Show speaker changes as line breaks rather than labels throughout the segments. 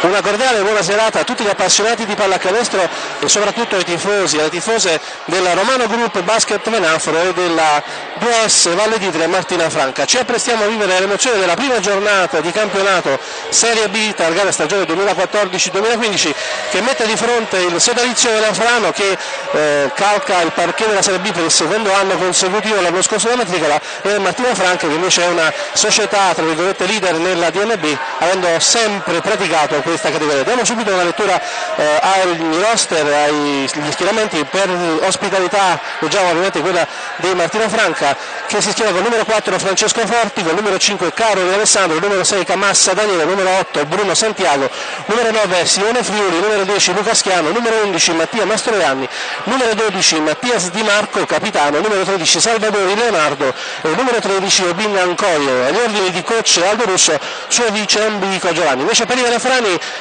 Una cordiale buona serata a tutti gli appassionati di pallacanestro e soprattutto ai tifosi e alle tifose della Romano Group Basket Menafro e della 2S Valle d'Itria Martina Franca. Ci apprestiamo a vivere l'emozione della prima giornata di campionato Serie B targata stagione 2014-2015 che mette di fronte il sodalizio della Frano che eh, calca il parquet della Serie B per il secondo anno consecutivo l'anno scorso della matricola e Martina Franca che invece è una società tra virgolette leader nella DNB avendo sempre praticato questa categoria. Diamo subito una lettura eh, ai roster, agli schieramenti per ospitalità, leggiamo ovviamente quella di Martina Franca che si schiera con il numero 4 Francesco Forti, con il numero 5 Caro Alessandro, il numero 6 Camassa Daniele, numero 8 Bruno Santiago, numero 9 Simone Friuli, numero 10 Luca Schiano, numero 11 Mattia Mastroianni, numero 12 Mattias Di Marco, capitano, numero 13 Salvatore Leonardo, e numero 13 Obin Ancoglio, agli ordini di coach Aldo Russo, suo vice Ambico Giovanni. Invece per i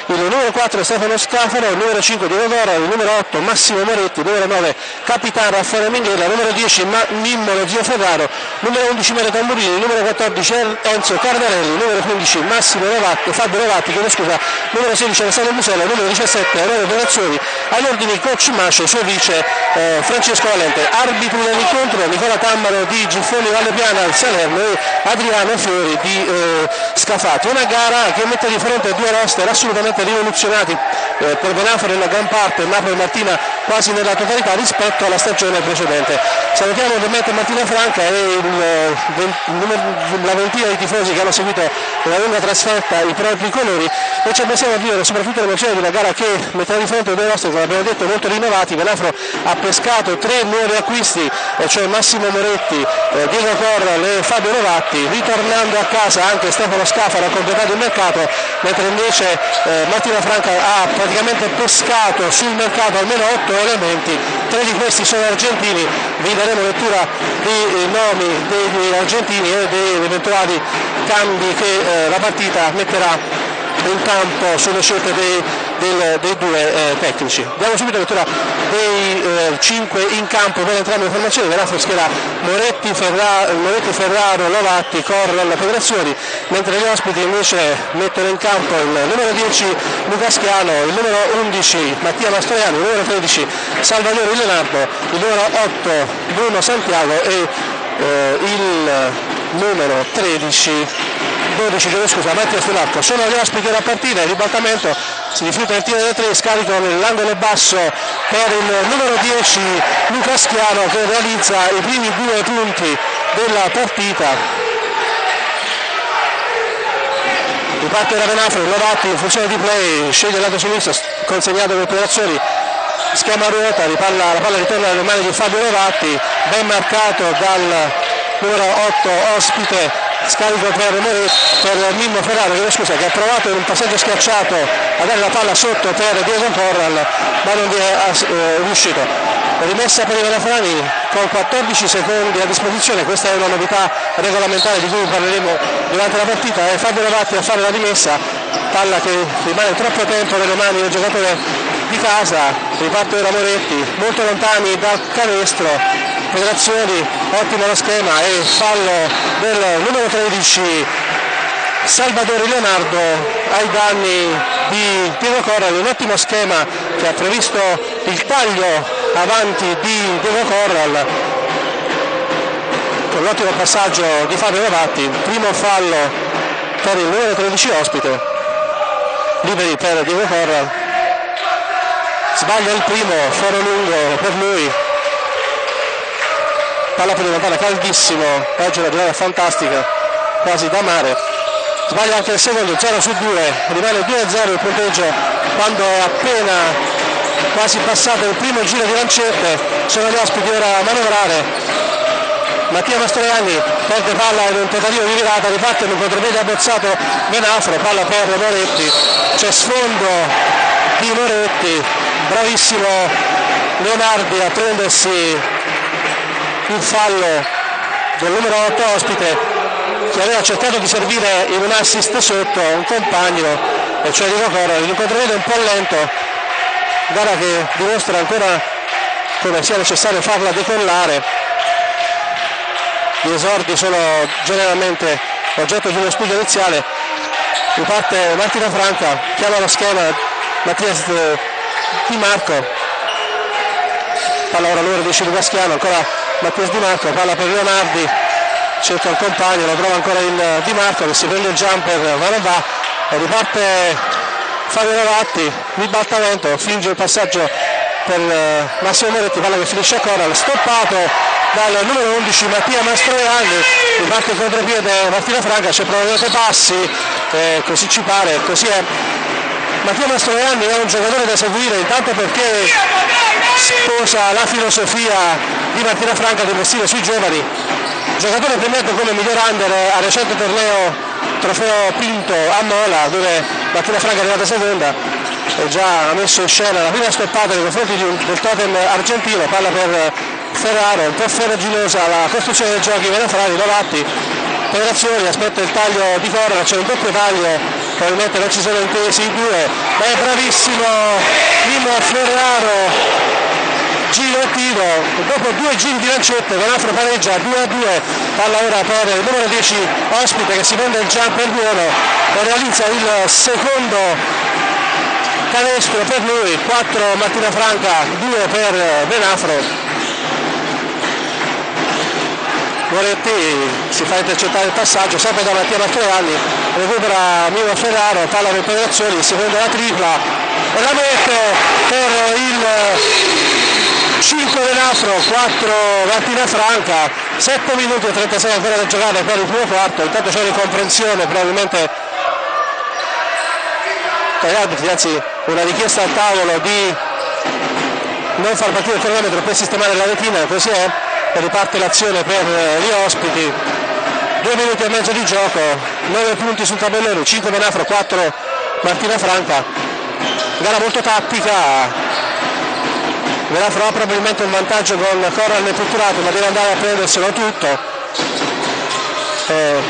Il numero 4 Stefano Scafaro, il numero 5 Diego Dora, il numero 8 Massimo Moretti, il numero 9 Capitano Raffaele Minghella, il numero 10 Mimmo Zio Ferraro, numero 11 Mario Tamburini, il numero 14 Enzo Cardarelli, il numero 15 Massimo Rovatti, Fabio Rovatti, chiedo scusa, numero 16 Alessandro Musella, il numero 17 Aurelio Donazioni, agli ordini coach Mascio, suo vice eh, Francesco Valente, arbitro dell'incontro Nicola Tammaro di Giffoni Valle Piana Salerno e Adriano Fiori di eh, Scafati. Una gara che mette di fronte due roster assolutamente rivoluzionati eh, per Benaforo nella gran parte, Napoli e Martina quasi nella totalità rispetto alla stagione precedente. Salutiamo ovviamente Martina Franca e il, eh, la ventina di tifosi che hanno seguito una lunga trasferta i propri colori e ci possiamo vivere soprattutto l'emozione di una gara che metterà di fronte due nostri, come abbiamo detto, molto rinnovati. Benafro ha pescato tre nuovi acquisti, cioè Massimo Moretti, eh, Diego Corral e Fabio Rovatti, ritornando a casa anche Stefano Scafaro ha completato il mercato, mentre invece eh, Martina Franca ha praticamente pescato sul mercato almeno otto elementi, tre di questi sono argentini, vi daremo lettura dei eh, nomi degli argentini e degli eventuali cambi che eh, la partita metterà in campo sulle scelte dei, del, dei due eh, tecnici. Diamo subito lettura dei eh, cinque in campo per entrambe le formazioni, verrà schiera Moretti, Ferra, Moretti, Ferraro, Lovatti, Corral, Federazioni, mentre gli ospiti invece mettono in campo il numero 10 Luca Schiano, il numero 11 Mattia Mastroiano, il numero 13 Salvatore Leonardo, il numero 8 Bruno Santiago e eh, il numero 13 12 chiedo scusa, Mattia sull'arco, sono gli ospiti della partita, il ribaltamento, si rifiuta il tiro da 3, scarico nell'angolo basso per il numero 10 Luca Schiano che realizza i primi due punti della partita. Riparte da Venafro, Lovatti in funzione di play, sceglie il lato sinistro, consegnato per operazioni, schema a ruota, ripalla, la palla ritorna nelle mani di Fabio Lovatti, ben marcato dal numero 8 ospite scarico per, per Mimmo Ferraro scusa, che ha provato in un passaggio schiacciato a dare la palla sotto per Diego Corral ma non vi è eh, riuscito. Rimessa per i Verafrani con 14 secondi a disposizione questa è una novità regolamentare di cui parleremo durante la partita è Fabio Ravatti a fare la rimessa palla che rimane troppo tempo nelle mani del giocatore di casa riparte ora Moretti molto lontani dal canestro Federazioni, ottimo lo schema e fallo del numero 13 Salvatore Leonardo ai danni di Diego Corral, un ottimo schema che ha previsto il taglio avanti di Diego Corral con l'ottimo passaggio di Fabio Rovatti, primo fallo per il numero 13 ospite, liberi per Diego Corral, sbaglia il primo, foro lungo per lui, palla per una palla caldissimo, oggi una giornata fantastica, quasi da mare, sbaglia anche il secondo, 0 su 2, rimane 2-0 il punteggio quando appena quasi passato il primo giro di lancette, sono gli ospiti ora a manovrare. Mattia Mastroianni perde palla in un tentativo di virata, riparte in un contropiede abbozzato Venafro, palla per Moretti, c'è sfondo di Moretti, bravissimo Leonardi a prendersi il fallo del numero 8 ospite che aveva cercato di servire in un assist sotto un compagno e cioè Diego Corra in un contropiede un po' lento gara che dimostra ancora come sia necessario farla decollare. Gli esordi sono generalmente oggetto di uno studio iniziale. Riparte Martina Franca chiama lo schema Mattias Di Marco. Palla ora numero 10 Lucaschiano ancora Mattias Di Marco palla per Leonardi cerca il compagno lo trova ancora in Di Marco che si prende il jumper ma non va riparte Fabio Novatti ribaltamento finge il passaggio per eh, Massimo Moretti palla che finisce a Coral stoppato dal numero 11 Mattia Mastroianni riparte il contropiede Martina Franca c'è probabilmente passi eh, così ci pare così è Mattia Mastroianni è un giocatore da seguire intanto perché sposa la filosofia di Martina Franca di investire sui giovani. Giocatore premiato come miglior under al recente torneo trofeo Pinto a Mola dove Martina Franca è arrivata seconda e già ha messo in scena la prima stoppata nei confronti del totem argentino palla per Ferraro, un po' ferraginosa la costruzione dei giochi Venafrani, Novatti, Federazioni, aspetta il taglio di corda, c'è un doppio taglio, probabilmente non ci sono intesi i due, ma è bravissimo Mimo Ferraro giro tiro, dopo due giri di lancette Venafro pareggia 2 a 2, palla ora per il numero 10 ospite che si prende il jumper buono e realizza il secondo canestro per lui, 4 Martina Franca, 2 per Venafro Moretti si fa intercettare il passaggio sempre da Mattia Mastroianni recupera Milo Ferraro palla per penetrazioni si prende la tripla e la mette per il 5 Venafro 4 Martina Franca 7 minuti e 36 ancora da giocare per il primo quarto intanto c'è un'incomprensione probabilmente anzi una richiesta al tavolo di non far partire il cronometro per sistemare la retina così è riparte l'azione per eh, gli ospiti. 2 minuti e mezzo di gioco 9 punti sul tabellone 5 Menafro 4 Martina Franca. Gara molto tattica. Menafro ha probabilmente un vantaggio con Corral nel pitturato ma deve andare a prenderselo tutto. Eh,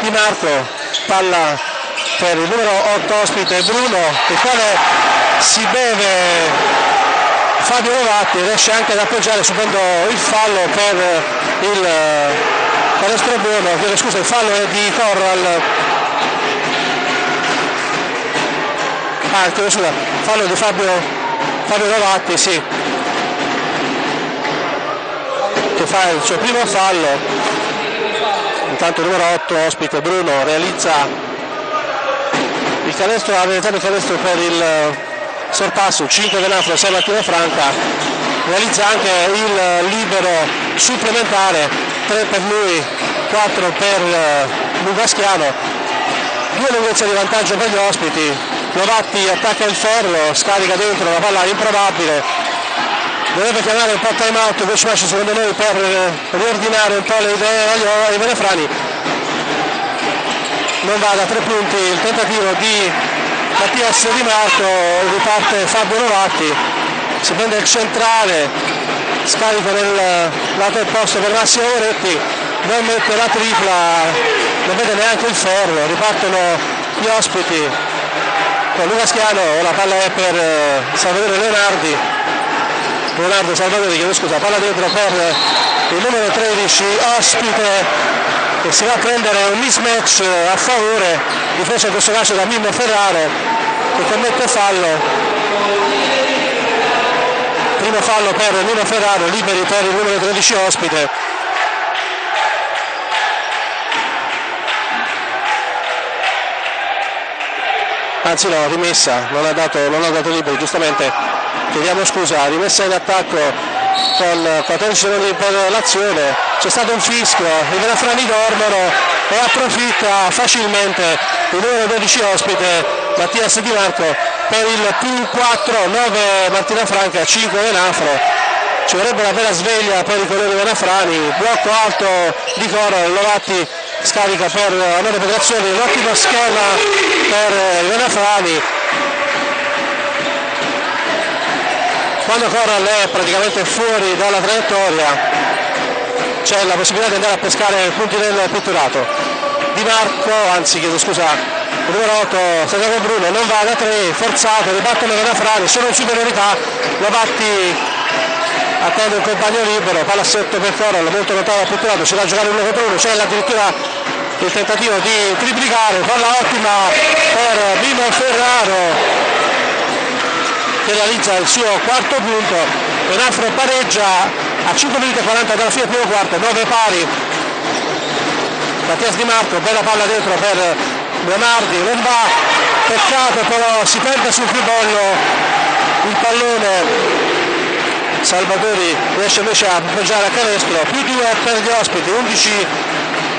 Di Marco palla per il numero 8 ospite Bruno il quale si beve Fabio Novatti riesce anche ad appoggiare subendo il fallo per il canestro buono, scusa il fallo è di Corral ah, scusa, fallo di Fabio, Fabio Novatti sì. Che fa il suo primo fallo. Intanto il numero 8 ospite Bruno realizza il canestro, ha realizzato il canestro per il sorpasso 5 Venafro 6 Martino Franca realizza anche il libero supplementare 3 per lui 4 per eh, Lugaschiano due lunghezze di vantaggio per gli ospiti Novatti attacca il ferro scarica dentro la palla improbabile. Dovrebbe chiamare un po' time out coach Masci secondo noi per riordinare un po' le idee ai Venefrani. Non va da tre punti il tentativo di Mattias Di Marco riparte Fabio Novatti si prende il centrale scarico nel lato opposto per Massimo Moretti non mette la tripla non vede neanche il ferro ripartono gli ospiti. Con Luca Schiano la palla è per eh, Salvatore Leonardi. Leonardo Salvatore chiedo scusa palla dentro per il numero 13 ospite che si va a prendere un mismatch a favore difeso in questo caso da Mimmo Ferraro che commette fallo. Primo fallo per Mimmo Ferraro liberi per il numero 13 ospite. Anzi no, rimessa, non ha dato, non ha dato liberi, giustamente. Chiediamo scusa, rimessa in attacco con 14 secondi per l'azione, c'è stato un fischio, i Venafrani dormono e approfitta facilmente il numero 12 ospite Mattias Di Marco per il più 4, 9 Martina Franca, 5 Venafro. Ci vorrebbe una bella sveglia per i colori venafrani, blocco alto di Coro, Lovatti scarica per Amore Petrazioni, un ottimo schema per i venafrani quando Corral è praticamente fuori dalla traiettoria c'è la possibilità di andare a pescare punti del pitturato. Di Marco, anzi chiedo scusa il numero 8 Santiago Bruno non va da 3, forzato, ribattono Frani, sono in superiorità Lovatti attende il compagno libero, palla sotto per Corral, molto lontano dal pitturato, ci va a giocare uno contro uno, c'è addirittura il tentativo di triplicare, palla ottima per Mimo Ferraro che realizza il suo quarto punto, Benafro pareggia a 5 minuti e 40 dalla fine del primo quarto, 9 pari, Mattias Di Marco, bella palla dentro per Leonardi, non va, peccato però si perde sul pibollo il pallone. Salvatori riesce invece a appoggiare a canestro, più 2 per gli ospiti, 11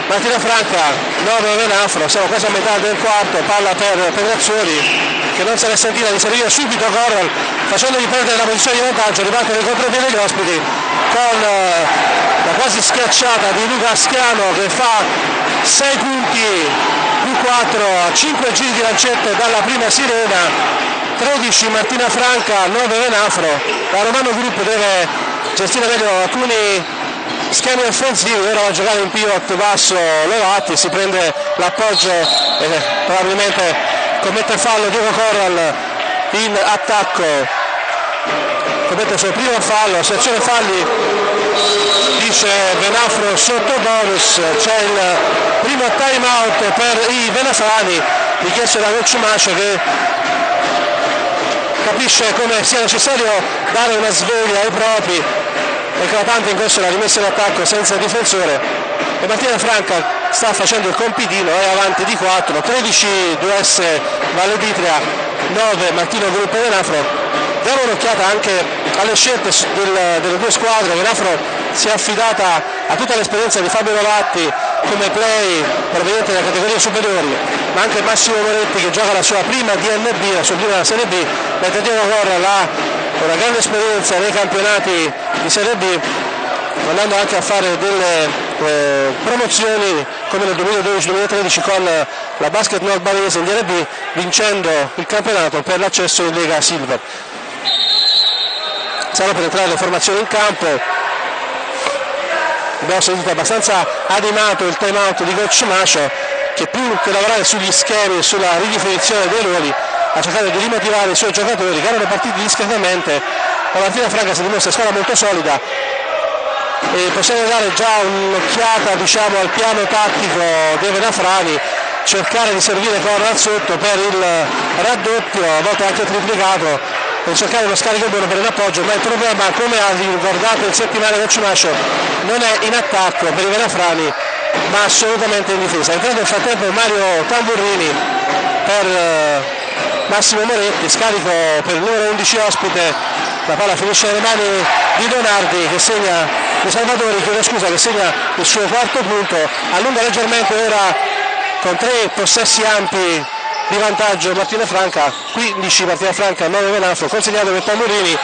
Martina Franca, 9 Venafro, siamo quasi a metà del quarto, palla per Pedrazzoli che non se l'è sentita di servire subito Corral facendogli perdere la posizione di vantaggio, riparte nel contropiede degli ospiti con eh, la quasi schiacciata di Luca Aschiano che fa 6 punti più 4 a 5 giri di lancette dalla prima sirena 13 Martina Franca, 9 Venafro, la Romano Group deve gestire meglio alcuni schemi offensivi, va a giocare in pivot basso Lovatti, si prende l'appoggio e probabilmente commette fallo Diego Corral in attacco, commette il suo primo fallo, sezione falli dice Venafro sotto bonus, c'è il primo time out per i venafrani richiesto da Coach Mascio che capisce come sia necessario dare una sveglia ai propri eclatante in corso la rimessa in attacco senza difensore e Martina Franca sta facendo il compitino, è avanti di 4, 13 2S Valle d'Itria, 9 Martino Gruppo Venafro. Diamo un'occhiata anche alle scelte del, delle due squadre, Venafro si è affidata a tutta l'esperienza di Fabio Novatti come play proveniente dalle categorie superiori, ma anche Massimo Moretti che gioca la sua prima DNB, la sua prima Serie B, mentre Diego Corra ha una grande esperienza nei campionati di Serie B, andando anche a fare delle eh, promozioni come nel 2012-2013 con la Basket Nord Barese in DNB, vincendo il campionato per l'accesso in Lega Silver. Stanno per entrare le formazioni in campo, abbiamo sentito abbastanza animato il time out di coach Mascio che più che lavorare sugli schemi e sulla ridefinizione dei ruoli ha cercato di rimotivare i suoi giocatori che erano partiti discretamente. La Martina Franca si dimostra squadra molto solida. E possiamo dare già un'occhiata diciamo, al piano tattico dei Venafrani cercare di servire Corral sotto per il raddoppio a volte anche triplicato per cercare uno scarico buono per l'appoggio, ma il problema, come ha ricordato il settimana del Cimascio, non è in attacco per i Venafrani, ma assolutamente in difesa. Entrando nel frattempo Mario Tamburrini per eh, Massimo Moretti, scarico per il numero 11 ospite, la palla finisce nelle mani di Donardi che segna, di Salvatori, chiedo scusa, che segna il suo quarto punto, allunga leggermente ora con tre possessi ampi di vantaggio Martina Franca, 15 Martina Franca, 9 Venafro, consegnato per Tamburini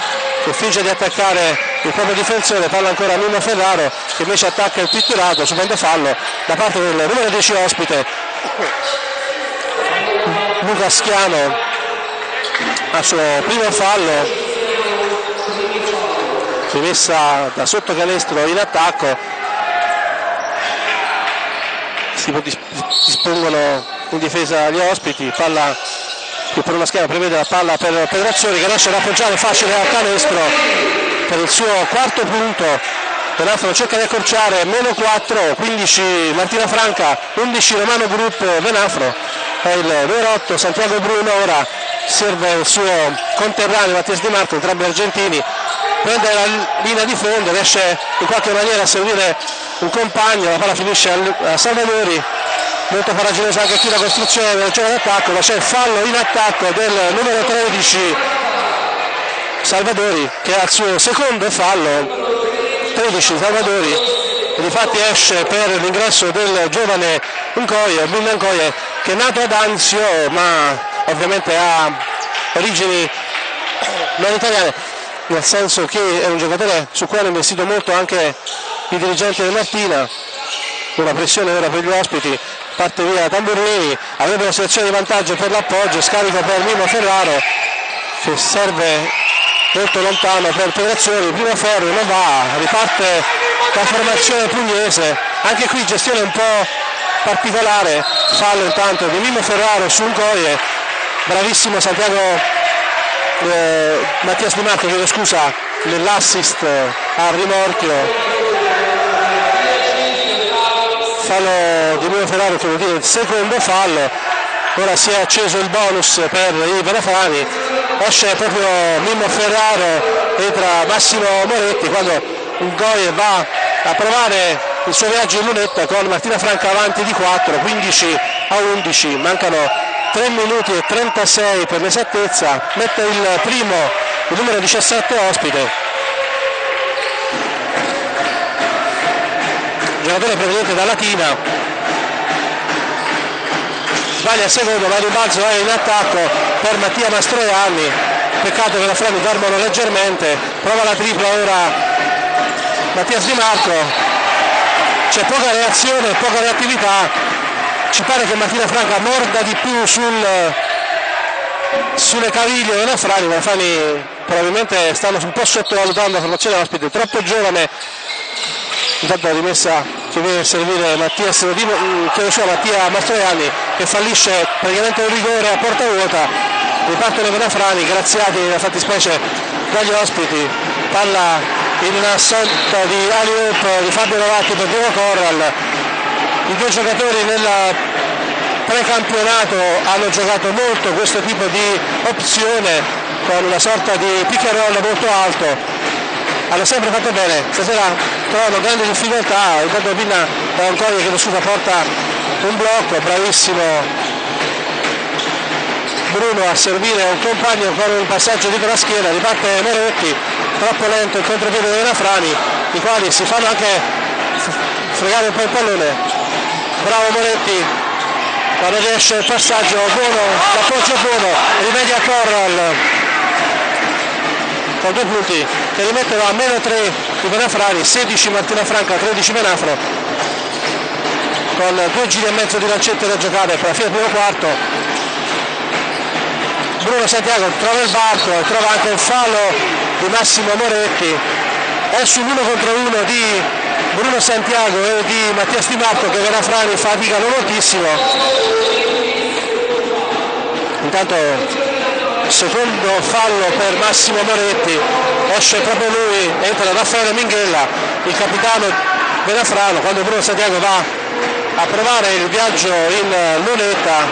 che finge di attaccare il proprio difensore, palla ancora Nuno Ferraro che invece attacca il pitturato, subendo fallo da parte del numero 10 ospite Luca Schiano al suo primo fallo rimessa da sotto canestro in attacco. Si dispongono in difesa gli ospiti, palla che per una schiena prevede la palla per Pedrazzoni che riesce ad appoggiare facile a canestro per il suo quarto punto. Venafro cerca di accorciare, meno 4, 15 Martina Franca, 11 Romano Gruppo Venafro, è il vero 8 Santiago Bruno, ora serve il suo conterraneo Mattias Di Marco, entrambi argentini, prende la linea di fondo, riesce in qualche maniera a seguire un compagno, la palla finisce a Salvadori, molto faraginosa anche qui la costruzione del gioco d'attacco, ma c'è il fallo in attacco del numero 13 Salvadori che ha il suo secondo fallo, 13 Salvadori e difatti esce per l'ingresso del giovane Nkoye, Binda Nkoye che è nato ad Anzio ma ovviamente ha origini non italiane nel senso che è un giocatore su cui hanno investito molto anche i dirigenti del Martina. Una pressione ora per gli ospiti parte via Tamburini, avrebbe una situazione di vantaggio per l'appoggio, scarico per Mimo Ferraro che serve molto lontano per Pedrazzoni, primo ferro non va, riparte la formazione pugliese, anche qui gestione un po' particolare, fallo intanto di Mimo Ferraro su un coie, bravissimo Santiago eh, Mattias Di Marco, chiedo scusa, nell'assist al rimorchio fallo di Mino Ferraro che vuol dire il secondo fallo ora si è acceso il bonus per i Verafani esce proprio Mimmo Ferraro entra Massimo Moretti quando Goye va a provare il suo viaggio in lunetta con Martina Franca avanti di 4 15 a 11 mancano 3 minuti e 36 per l'esattezza mette il primo il numero 17 ospite giocatore proveniente da Latina sbaglia il secondo ma rimbalzo è in attacco per Mattia Mastroianni. Peccato che la Frani dormono leggermente. Prova la tripla ora Mattias Di Marco c'è poca reazione poca reattività. Ci pare che Martina Franca morda di più sul, sulle caviglie della Frani ma Frani probabilmente stanno un po' sottovalutando la formazione ospite troppo giovane intanto rimessa che viene a servire Mattia Serodino, mm, solo Mattia Mastroianni che fallisce praticamente un rigore a porta vuota ripartono per la Frani graziati nella fattispecie dagli ospiti palla in una sorta di alley di Fabio Novatti per Diego Corral. I due giocatori nel precampionato hanno giocato molto questo tipo di opzione con una sorta di pick and roll molto alto hanno sempre fatto bene, stasera trovano grandi difficoltà, intanto Vinna da Ancoria che Mossuta porta un blocco, bravissimo. Bruno a servire un compagno con un passaggio dietro la schiena, riparte Moretti, troppo lento il contropiede dei Nafrani, i quali si fanno anche fregare un po' il pallone. Bravo Moretti, quando riesce il passaggio buono, l'appoggio buono, rimedia Corral con due punti che rimettono a meno 3 di Benafrani, 16 Martina Franca, 13 Benafro con due giri e mezzo di lancette da giocare per la fine del primo quarto. Bruno Santiago trova il barco e trova anche un fallo di Massimo Moretti. È sull'1 contro 1 di Bruno Santiago e di Mattia Di Marco che Benafrani faticano moltissimo. Intanto secondo fallo per Massimo Moretti, esce proprio lui, entra Raffaele Minghella, il capitano Benafrano, quando Bruno Santiago va a provare il viaggio in lunetta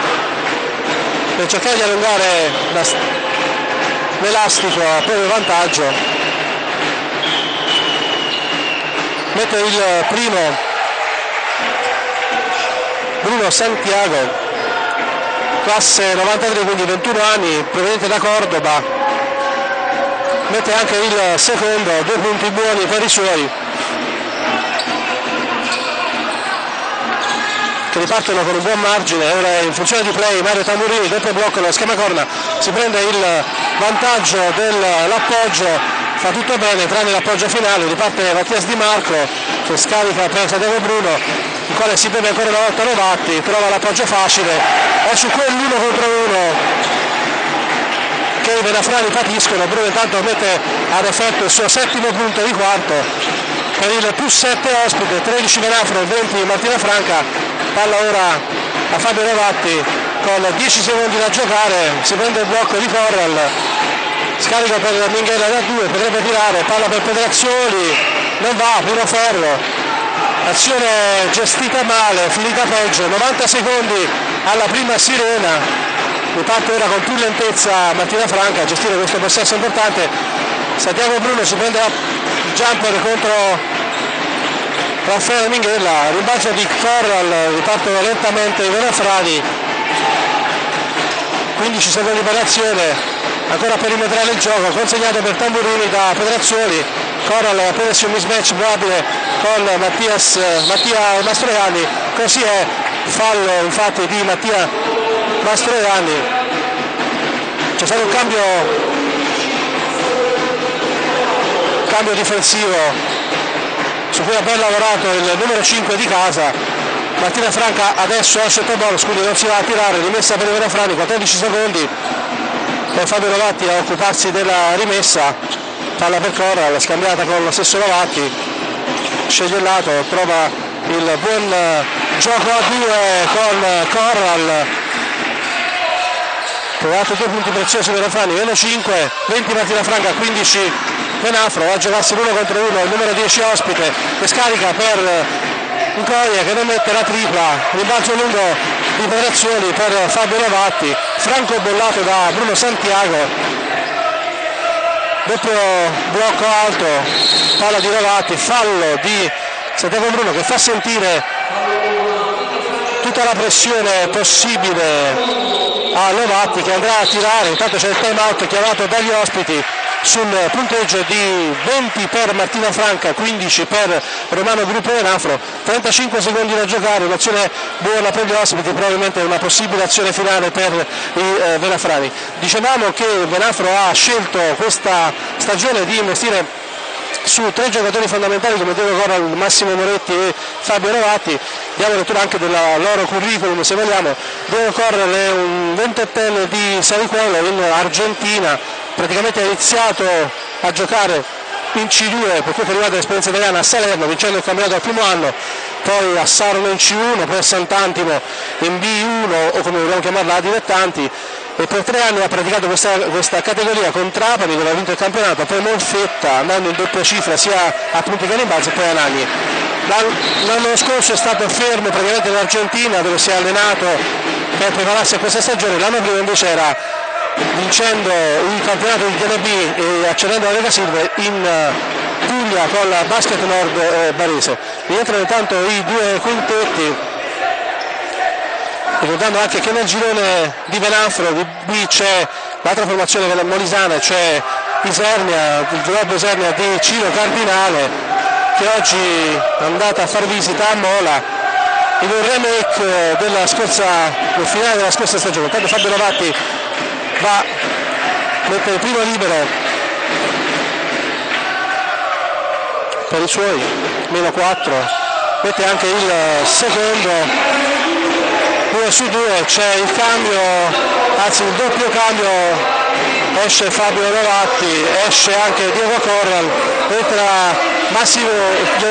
per cercare di allungare l'elastico a proprio vantaggio. Mette il primo Bruno Santiago classe 93 quindi 21 anni proveniente da Cordoba. Mette anche il secondo due punti buoni per i suoi. Che ripartono con un buon margine ora in funzione di play Mario Tamburini doppio blocco nello schema corna si prende il vantaggio dell'appoggio fa tutto bene tranne l'appoggio finale riparte Mattias Di Marco che scarica per Santiago Bruno quale si beve ancora una volta Novatti, trova l'appoggio facile, è su quell'uno contro uno. Che i Venafrani patiscono, Bruno intanto mette ad effetto il suo settimo punto di quarto per il più 7 ospite, 13 Venafro, 20 Martina Franca, palla ora a Fabio Novatti con 10 secondi da giocare, si prende il blocco di Corral, scarica per Minghella da 2, potrebbe tirare, palla per Pedrazzoli, non va, primo ferro, azione gestita male, finita peggio, 90 secondi alla prima sirena, riparte ora con più lentezza Martina Franca a gestire questo possesso importante, Santiago Bruno si prende la jumper contro Raffaele Minghella, rimbalzo di Corral, ripartono lentamente i Venafrani, 15 secondi per l'azione, ancora perimetrale il gioco, consegnato per Tamburini da Pedrazzuoli, Corral ha preso un mismatch probabile con Mattias, Mattia Mastroianni, così è fallo infatti di Mattia Mastroianni. C'è stato un cambio, cambio difensivo. Su cui ha ben lavorato il numero 5 di casa. Martina Franca adesso è sotto bonus, quindi non si va a tirare, rimessa per Ivano Frani, 14 secondi. Per Fabio Rovatti a occuparsi della rimessa, palla per Corra, scambiata con lo stesso Rovatti, sceglie il lato, trova il buon gioco a due con Corral. Trovato due punti preziosi per Rafani, meno 5, 20 Martina Franca, 15 Menafro, va a giocarsi l'uno contro uno, il numero 10 ospite che scarica per Incoia che non mette la tripla, rimbalzo lungo di Petrazioni per Fabio Rovatti, Franco bollato da Bruno Santiago, doppio blocco alto, palla di Rovatti, fallo di Santiago Bruno che fa sentire tutta la pressione possibile a Lovatti che andrà a tirare, intanto c'è il time out chiamato dagli ospiti sul punteggio di 20 per Martina Franca, 15 per Romano Gruppo Venafro, 35 secondi da giocare, un'azione buona per gli ospiti, probabilmente una possibile azione finale per i eh, Venafrani. Dicevamo che Venafro ha scelto questa stagione di investire su tre giocatori fondamentali come Diego Corral, Massimo Moretti e Fabio Rovatti, diamo lettura anche del loro curriculum se vogliamo. Diego Corral è un ventettenne di Sanicuelo in Argentina, praticamente ha iniziato a giocare in C2 per quanto riguarda l'esperienza italiana a Salerno vincendo il campionato al primo anno poi a Sarno in C1 poi a Sant'Antimo in B1 o come vogliamo chiamarla a dilettanti e per tre anni ha praticato questa, questa categoria con Trapani dove ha vinto il campionato poi Molfetta andando in doppia cifra sia a punti che rimbalzo e poi a Nagni l'anno scorso è stato fermo praticamente in Argentina dove si è allenato per prepararsi a questa stagione l'anno prima invece era vincendo il campionato di TNB e accedendo alla Lega Silver in eh, Puglia con la Basket Nord eh, Barese. Rientrano intanto i due quintetti, ricordando anche che nel girone di Venafro di c'è l'altra formazione della Molisana, c'è Isernia, il Globo Isernia di Ciro Cardinale che oggi è andata a far visita a Mola in un remake della scorsa, del finale della scorsa stagione. Intanto Fabio Novatti va mette il primo libero per i suoi meno 4 mette anche il secondo 2 su 2 c'è il cambio anzi il doppio cambio esce Fabio Rovatti esce anche Diego Corral entra Massimo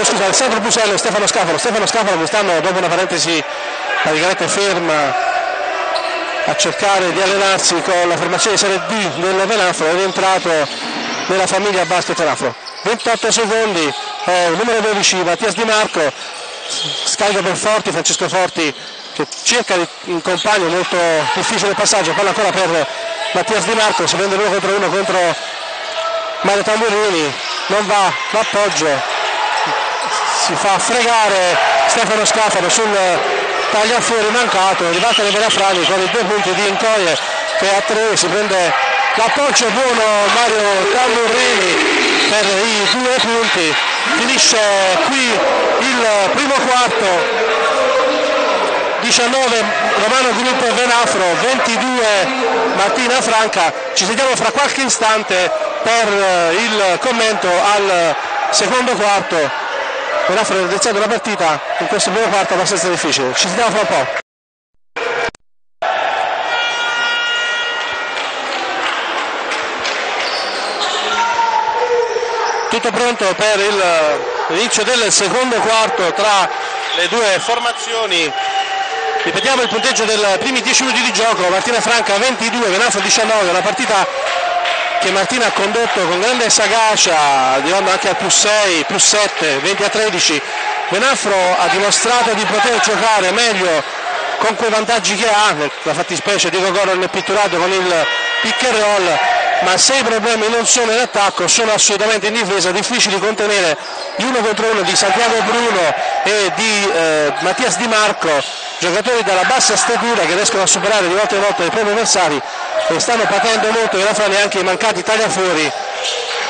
scusa Alessandro Busello Stefano Scafalo Stefano Scafalo quest'anno dopo una parentesi praticamente ferma a cercare di allenarsi con la formazione di Serie D del Venafro è rientrato nella famiglia basket Venafro 28 secondi eh, numero 12 Mattias Di Marco. Scarica per Forti Francesco Forti che cerca in compagno molto difficile il passaggio palla ancora per Mattias Di Marco si prende uno contro uno contro Mario Tamburini non va l'appoggio si fa fregare Stefano Scafano sul taglia fuori mancato, arrivata le Verafrani con i due punti di Incoie che a tre si prende l'appoggio buono Mario Tamburrini per i due punti, finisce qui il primo quarto. 19 Romano Gruppo Venafro, 22 Martina Franca. Ci sentiamo fra qualche istante per il commento al secondo quarto Venafro ha iniziato la partita in questo primo quarto abbastanza difficile. Ci sentiamo fra un po'. Tutto pronto per l'inizio del secondo quarto tra le due formazioni. Ripetiamo il punteggio dei primi 10 minuti di gioco, Martina Franca 22, Venafro 19, una partita che Martina ha condotto con grande sagacia, arrivando anche al più 6, più 7, 20 a 13. Benafro ha dimostrato di poter giocare meglio con quei vantaggi che ha, la fattispecie Diego Goro è pitturato con il pick and roll, ma se i problemi non sono in attacco sono assolutamente in difesa, difficili contenere gli uno contro uno di Santiago Bruno e di eh, Mattias Di Marco, giocatori dalla bassa statura che riescono a superare di volta in volta i propri avversari e stanno patendo molto i Rafani anche i mancati tagliafuori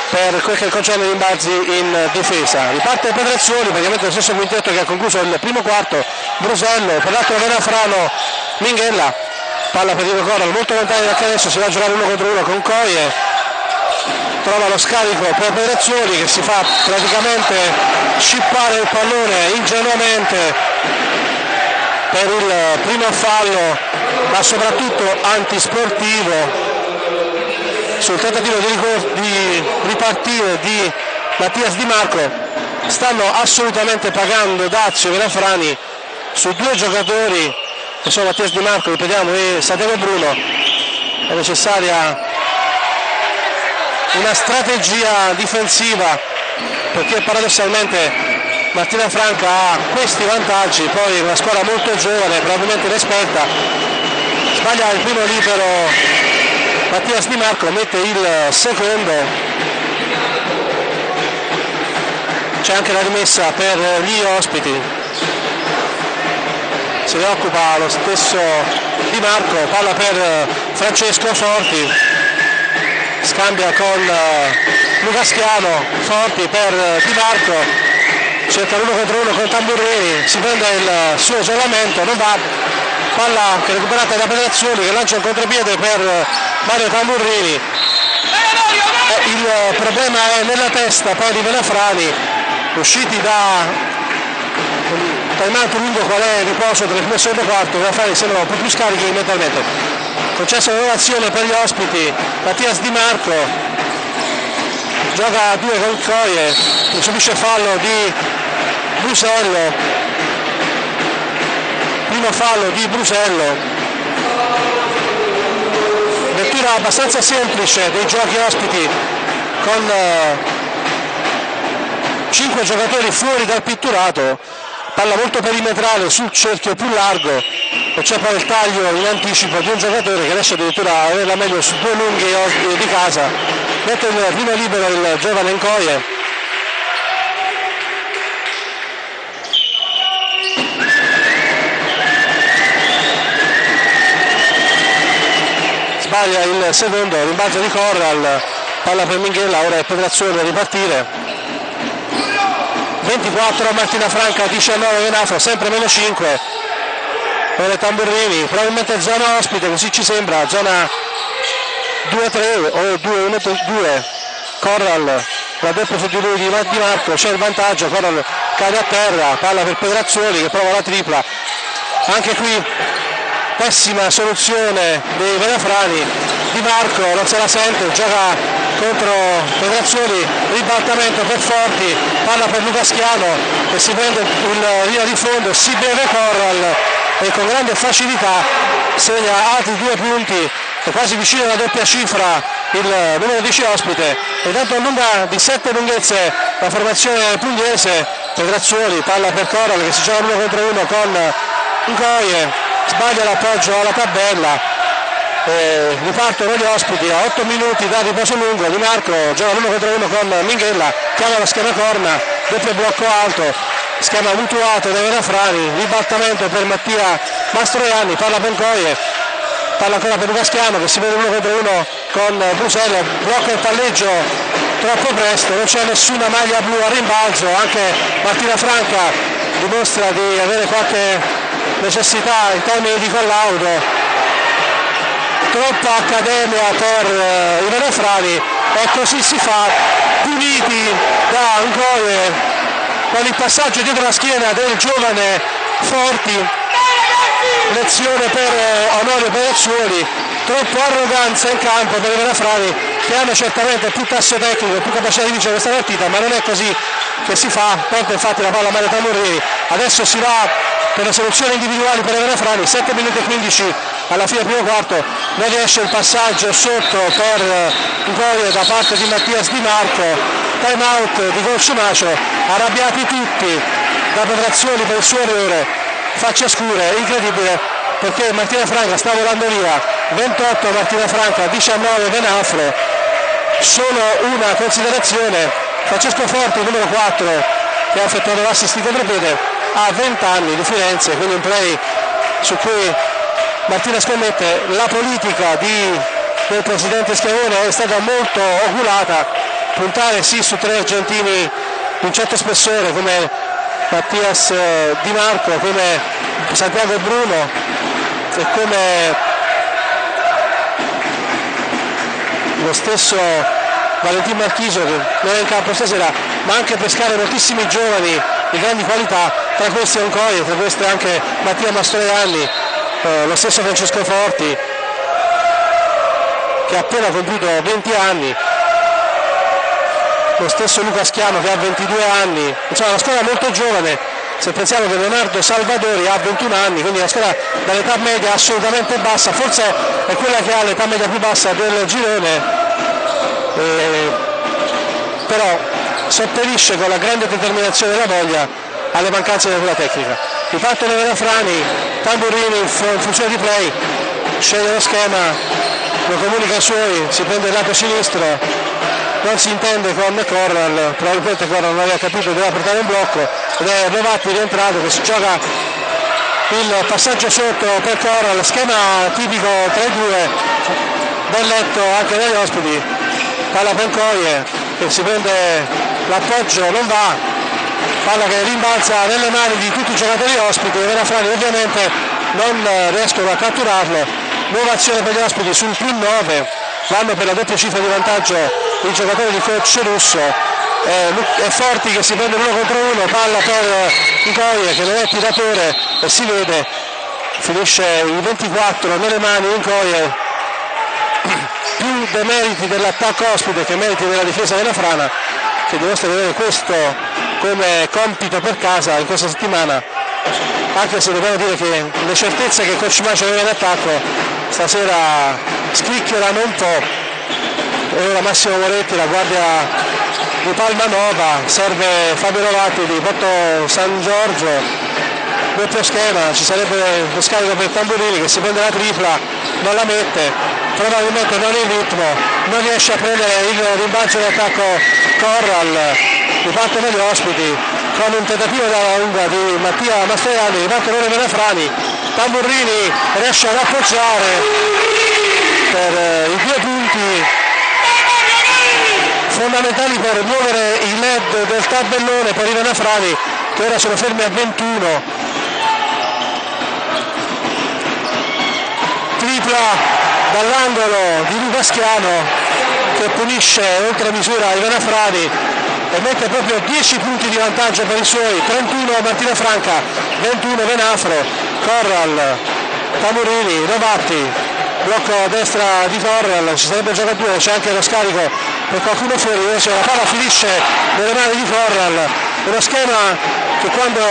per quel che concerne gli imbalzi in difesa. Riparte Petrazioni, praticamente lo stesso quintetto che ha concluso il primo quarto, Brusello, per l'altro Venafrano, Minghella, palla per Diego Corral, molto lontano da adesso, si va a giocare uno contro uno con Coie, trova lo scarico per Petrazioni che si fa praticamente scippare il pallone ingenuamente per il primo fallo ma soprattutto antisportivo sul tentativo di, di ripartire di Mattias Di Marco stanno assolutamente pagando Dazio e Venafrani su due giocatori sono Mattias Di Marco ripetiamo e Santiago Bruno. È necessaria una strategia difensiva perché paradossalmente Martina Franca ha questi vantaggi, poi una squadra molto giovane, probabilmente inesperta, sbaglia il primo libero. Mattias Di Marco, mette il secondo, c'è anche la rimessa per gli ospiti, se ne occupa lo stesso Di Marco, palla per Francesco Forti, scambia con Luca Schiano, Forti per Di Marco, cerca l'uno contro uno con Tamburrini, si prende il suo isolamento, non va, palla che recuperata da Pedrazzoli che lancia un contropiede per Mario Tamburrini. Eh, il problema è nella testa poi di Velafrani, usciti da time out lungo qual è il riposo del primo e secondo quarto, Velafrani sembrano un po' più scarichi mentalmente. Concessa una nuova azione per gli ospiti, Mattias Di Marco, gioca a due con Coie, subisce fallo di Brusello. Primo fallo di Brusello. Lettura abbastanza semplice dei giochi ospiti con 5 eh, giocatori fuori dal pitturato palla molto perimetrale sul cerchio più largo e c'è poi il taglio in anticipo di un giocatore che riesce addirittura a avere la meglio su due lunghi di casa mette il primo libero il giovane Nkoye sbaglia il secondo, rimbalzo di Corral, palla per Minghella, ora è Petrazzone a ripartire. 24 a Martina Franca, 19 Venafro, sempre meno 5 per Tamburrini, probabilmente zona ospite, così ci sembra, zona 2-3 o 2-1-2, Corral la doppia su di lui di Marco, c'è il vantaggio, Corral cade a terra, palla per Pedrazzoli che prova la tripla, anche qui pessima soluzione dei Venafrani Di Marco non se la sente gioca contro Pedrazzoli ribaltamento per Forti palla per Luca Schiano che si prende il via di fondo si beve Corral e con grande facilità segna altri due punti è quasi vicino alla doppia cifra il numero 10 ospite. E tanto allunga di 7 lunghezze la formazione pugliese Pedrazzoli palla per Corral che si gioca uno contro uno con Ngoie sbaglia l'appoggio alla tabella eh, ripartono gli ospiti a 8 minuti da riposo lungo Di Marco gioca l'uno contro uno con Minghella chiama la schema corna doppio blocco alto schema mutuato da Verafrani ribaltamento per Mattia Mastroianni parla Bencoie palla ancora per Luca Schiano che si vede uno contro uno con Brusello blocca il palleggio troppo presto non c'è nessuna maglia blu a rimbalzo anche Martina Franca dimostra di avere qualche necessità in termini di collaudo troppa accademia per eh, i Venefrani e così si fa puniti da Ancoie con il passaggio dietro la schiena del giovane Forti. Lezione per eh, Onorio Perazzuoli troppo arroganza in campo per i Venefrani che hanno certamente più tasso tecnico più capacità di vincere questa partita ma non è così che si fa. Pronto infatti la palla a Mario Tamurrini adesso si va per le soluzioni individuali per Evera Frani, 7 minuti e 15 alla fine del primo quarto, non riesce il passaggio sotto per Goye da parte di Mattias Di Marco, time out di Golcio Macio, arrabbiati tutti da Petrazioni per il suo errore, faccia scure, incredibile perché Martina Franca sta volando via, 28 Martina Franca, 19 Venafro, solo una considerazione, Francesco Forti numero 4 che ha effettuato l'assist di contropiede ha 20 anni di Firenze, quindi un play su cui Martina scommette, la politica di, del presidente Schiavone è stata molto oculata, puntare sì su tre argentini di un certo spessore come Mattias eh, Di Marco, come Santiago Bruno e come lo stesso Valentin Marchiso che non è in campo stasera, ma anche pescare moltissimi giovani di grandi qualità, tra questi Oncoie, tra questi anche Mattia Mastroianni, eh, lo stesso Francesco Forti che ha appena compiuto 20 anni, lo stesso Luca Schiano che ha 22 anni, insomma una squadra molto giovane, se pensiamo che Leonardo Salvadori ha 21 anni, quindi una squadra dall'età media assolutamente bassa, forse è quella che ha l'età media più bassa del girone, eh, però sopperisce con la grande determinazione e la voglia alle mancanze della tecnica. Ripartono Verafrani, Tamburini in funzione di play, scende lo schema, lo comunica ai suoi, si prende il lato sinistro, non si intende con Corral, probabilmente Corral non aveva capito doveva portare un blocco ed è Novatti rientrato che si gioca il passaggio sotto per Corral, schema tipico 3-2, ben letto anche dagli ospiti, palla Pencoie che si prende l'appoggio, non va, palla che rimbalza nelle mani di tutti i giocatori ospiti e Verafrani ovviamente non riescono a catturarlo, nuova azione per gli ospiti sul più 9, vanno per la doppia cifra di vantaggio i giocatori di coach russo eh, è Forti che si prende uno contro uno palla per Incoie che non è tiratore e si vede. Finisce i 24 nelle mani Incoie più dei meriti dell'attacco ospite che meriti della difesa della Frana che di avere questo come compito per casa in questa settimana anche se dobbiamo dire che le certezze che Coach Macio aveva in attacco stasera scricchiolano un po' e ora Massimo Moretti, la guardia di Palma Nova, serve Fabio Rovatti di Porto San Giorgio, doppio schema, ci sarebbe lo scarico per Tamburini che si prende la tripla, non la mette, probabilmente non in ritmo, non riesce a prendere il rimbalzo di attacco Corral, ripartono gli ospiti, con un tentativo dalla lunga di Mattia Mastroianni, ripartono le Frani, Tamburini riesce ad appoggiare per eh, i due punti fondamentali per muovere i led del tabellone per i Venafrani che ora sono fermi a 21 tripla dall'angolo di Luca Schiano che punisce oltre misura i Venafrani e mette proprio 10 punti di vantaggio per i suoi 31 Martina Franca 21 Venafro Corral Tamurini Rovatti blocco a destra di Corral, ci sarebbe gioco a c'è anche lo scarico per qualcuno fuori, invece la palla finisce nelle mani di Corral, uno schema che quando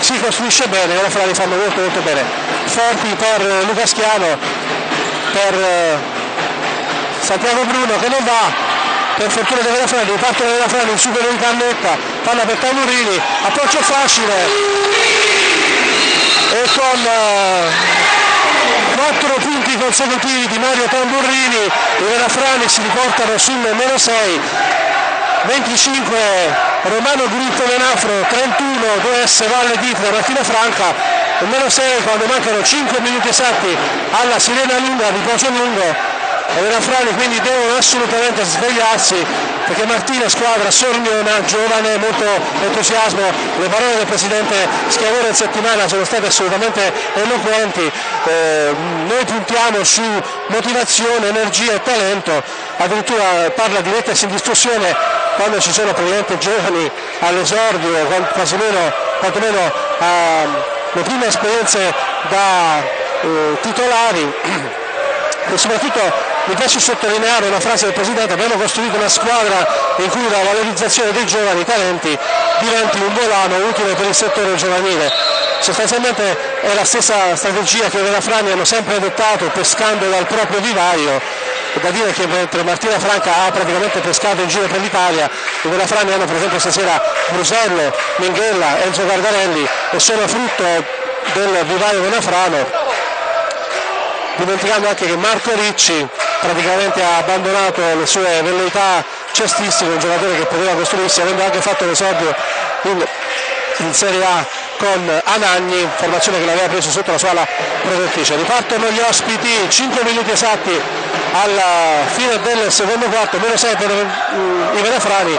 si costruisce bene, ora farà fanno molto molto bene. Forti per Luca Schiano, per eh, Santiago Bruno che non va, per fortuna della Frani, parte della Frani, il supero di Cannetta, palla per Tamurini, approccio facile. E con uh, 4 punti consecutivi di Mario Tamburrini e della Frani si riportano sul meno 6 25 Romano Gruppo Menafro 31 2S Valle Ditra Martina Franca. E meno 6 quando mancano 5 minuti esatti alla sirena lunga riposo lungo e Verafrani quindi devono assolutamente svegliarsi perché Martina squadra sorniona, giovane, molto entusiasmo, le parole del presidente Schiavone in settimana sono state assolutamente eloquenti, eh, noi puntiamo su motivazione, energia e talento, addirittura parla di mettersi in discussione quando ci sono praticamente giovani all'esordio, quantomeno, quantomeno alle prime esperienze da eh, titolari. E soprattutto mi piace sottolineare una frase del Presidente, abbiamo costruito una squadra in cui la valorizzazione dei giovani talenti diventi un volano utile per il settore giovanile. Sostanzialmente è la stessa strategia che i Frani hanno sempre adottato pescando dal proprio vivaio da dire che mentre Martina Franca ha praticamente pescato in giro per l'Italia, i Verafrani hanno per esempio stasera Brusello, Minghella, Enzo Gargarelli e sono frutto del vivaio venafrano dimenticando anche che Marco Ricci praticamente ha abbandonato le sue velleità cestistiche, un giocatore che poteva costruirsi avendo anche fatto l'esordio in, in Serie A con Anagni, formazione che l'aveva preso sotto la sua ala protettrice. Ripartono gli ospiti, 5 minuti esatti alla fine del secondo quarto, meno 6 per i Venefrani.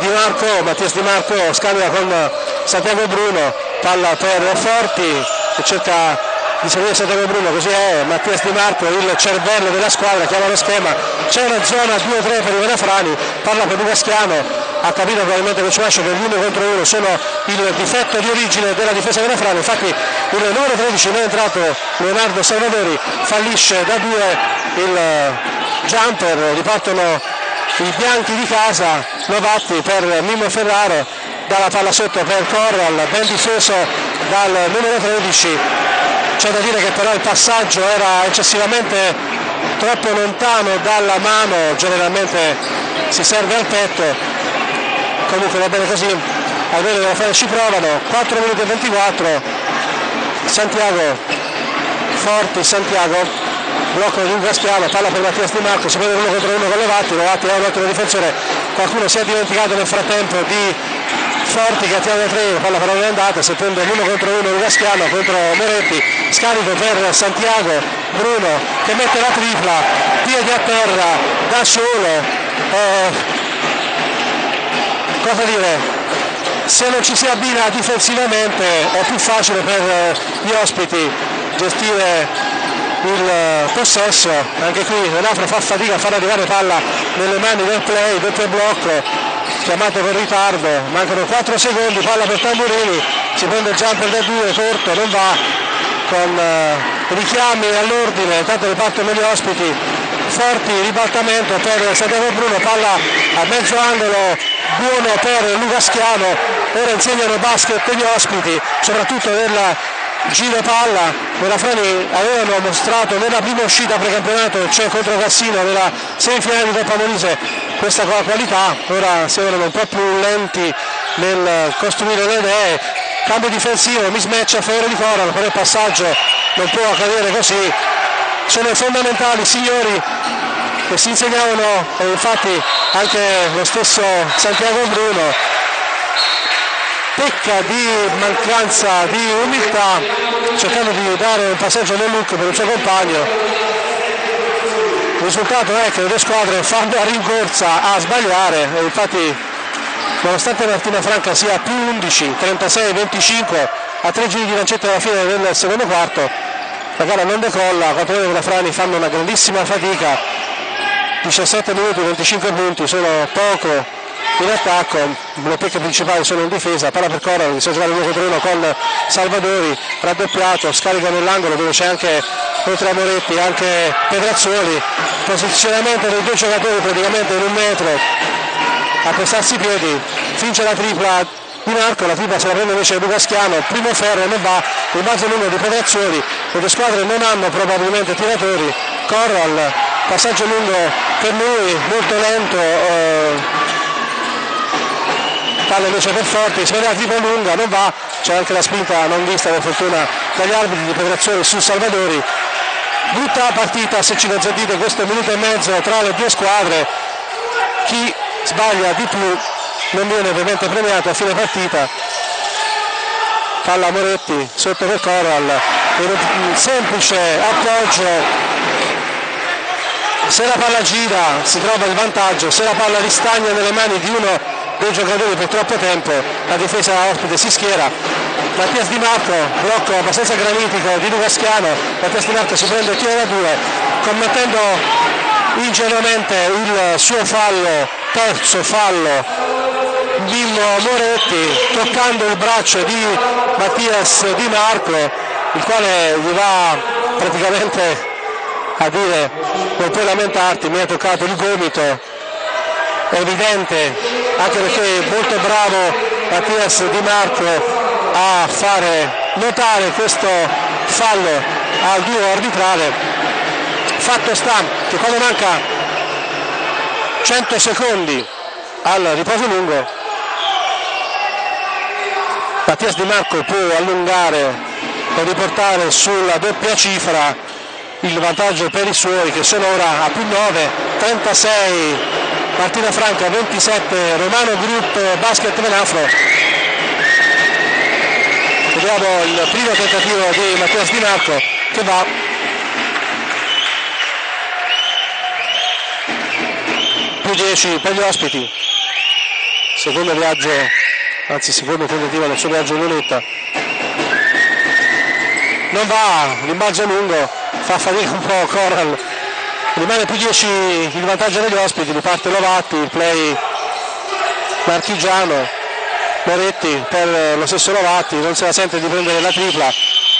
Di Marco, Mattias Di Marco scambia con Santiago Bruno, palla per Forti che cerca di seguire Santiago Bruno, così è Mattia Di Marco, il cervello della squadra, chiama lo schema, c'è una zona 2-3 per i Venafrani, parla per Luca Schiano, ha capito probabilmente con Cimascio che l'uno contro uno sono il difetto di origine della difesa Venafrani, infatti il numero 13 non è entrato Leonardo Salvadori, fallisce da due il jumper, ripartono i bianchi di casa, Novatti per Mimmo Ferraro, dalla palla sotto per Corral, ben difeso dal numero 13 c'è da dire che però il passaggio era eccessivamente troppo lontano dalla mano generalmente si serve al petto. Comunque va bene così almeno devo fare ci provano. 4 minuti e 24 Santiago Forti Santiago. Blocco di un Gaspiano, palla per Mattias Di Marco, si prende uno contro uno con Levatti, Levatti è un ottimo difensore, qualcuno si è dimenticato nel frattempo di Forti che attira da tre, palla però non è andata, si prende l'uno contro uno di Gaschiano contro Moretti, scarico per Santiago, Bruno che mette la tripla, piedi a terra, da solo, eh, cosa dire? Se non ci si abbina difensivamente è più facile per gli ospiti gestire il eh, possesso, anche qui Renafro fa fatica a far arrivare palla nelle mani del play, doppio blocco, chiamato con ritardo, mancano 4 secondi, palla per Tamburini, si prende il jumper da 2, corto, non va, con eh, richiami all'ordine, intanto ripartono gli ospiti, forti ribaltamento per Santiago Bruno, palla a mezzo angolo, buono per Luca Schiano, ora insegnano basket gli ospiti, soprattutto nella giro palla nella Frani avevano mostrato nella prima uscita precampionato cioè contro Cassino nella semifinale di Coppa Molise questa qualità. Ora sembrano un po' più lenti nel costruire le idee. Cambio difensivo mismatch a favore di Coral però il passaggio non può accadere così. Sono fondamentali signori che si insegnavano e infatti anche lo stesso Santiago Bruno pecca di mancanza di umiltà cercando di dare un passaggio nel look per il suo compagno. Il risultato è che le due squadre fanno a rincorsa a sbagliare e infatti nonostante Martina Franca sia più 11 36-25 a tre giri di lancetta alla fine del secondo quarto la gara non decolla quattro che la Frani fanno una grandissima fatica. 17 minuti 25 punti sono poco in attacco, le pecche principali sono in difesa, palla per correre, si giocare uno contro uno con Salvadori, raddoppiato, scarica nell'angolo dove c'è anche oltre a Moretti anche Pedrazzoli, posizionamento dei due giocatori praticamente in un metro a prestarsi i piedi, finge la tripla di Marco, la tripla se la prende invece Luca Schiano, primo ferro non va, il base lungo di Pedrazzoli, le due squadre non hanno probabilmente tiratori, Corral, passaggio lungo per lui, molto lento. Eh, palla invece per Forti, vede la tripla lunga, non va, c'è anche la spinta non vista per fortuna dagli arbitri di penetrazione su Salvadori. Brutta partita se ci consentite questo minuto e mezzo tra le due squadre, chi sbaglia di più non viene ovviamente premiato a fine partita. Palla Moretti sotto per Corral, un semplice appoggio se la palla gira si trova il vantaggio, se la palla ristagna nelle mani di uno dei giocatori per troppo tempo, la difesa ospite si schiera, Mattias Di Marco, blocco abbastanza granitico di Luca Schiano, Mattias Di Marco si prende il tiro da due, commettendo ingenuamente il suo fallo, terzo fallo. Mimmo Moretti, toccando il braccio di Mattias Di Marco, il quale gli va praticamente a dire non puoi lamentarti, mi ha toccato il gomito, è evidente anche perché molto bravo Mattias Di Marco a fare notare questo fallo al duo arbitrale. Fatto sta che quando manca 100 secondi al riposo lungo Mattias Di Marco può allungare e riportare sulla doppia cifra il vantaggio per i suoi che sono ora a più 9 36 Martina Franca 27, Romano Group Basket Menafro. Vediamo il primo tentativo di Mattias Di Marco che va. Più 10 per gli ospiti. Secondo viaggio, anzi secondo tentativo nel suo viaggio in lunetta. Non va, rimbalzo lungo, fa fatica un po' Corral rimane più 10 il vantaggio degli ospiti, riparte Lovatti, il play marchigiano, Moretti per lo stesso Lovatti, non se la sente di prendere la tripla,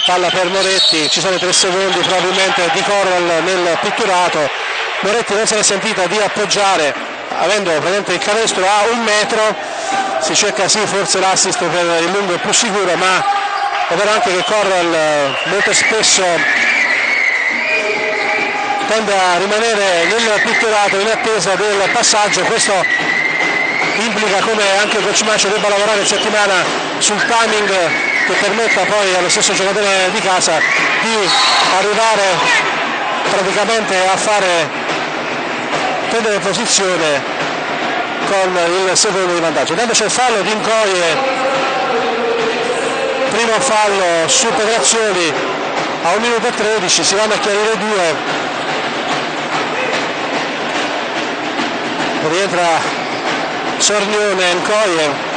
palla per Moretti, ci sono 3 secondi probabilmente di Corral nel pitturato, Moretti non se l'è sentita di appoggiare, avendo praticamente il canestro a un metro, si cerca sì forse l'assist per il lungo più sicuro, ma è vero anche che Corral molto spesso tende a rimanere nel pitturato in attesa del passaggio, questo implica come anche il coach debba lavorare in settimana sul timing che permetta poi allo stesso giocatore di casa di arrivare praticamente a fare prendere posizione con il secondo di vantaggio. Intanto c'è il fallo di Incoie, primo fallo su Petrazioni a 1 minuto e 13, si vanno a chiarire due. Rientra Sornione Incoie.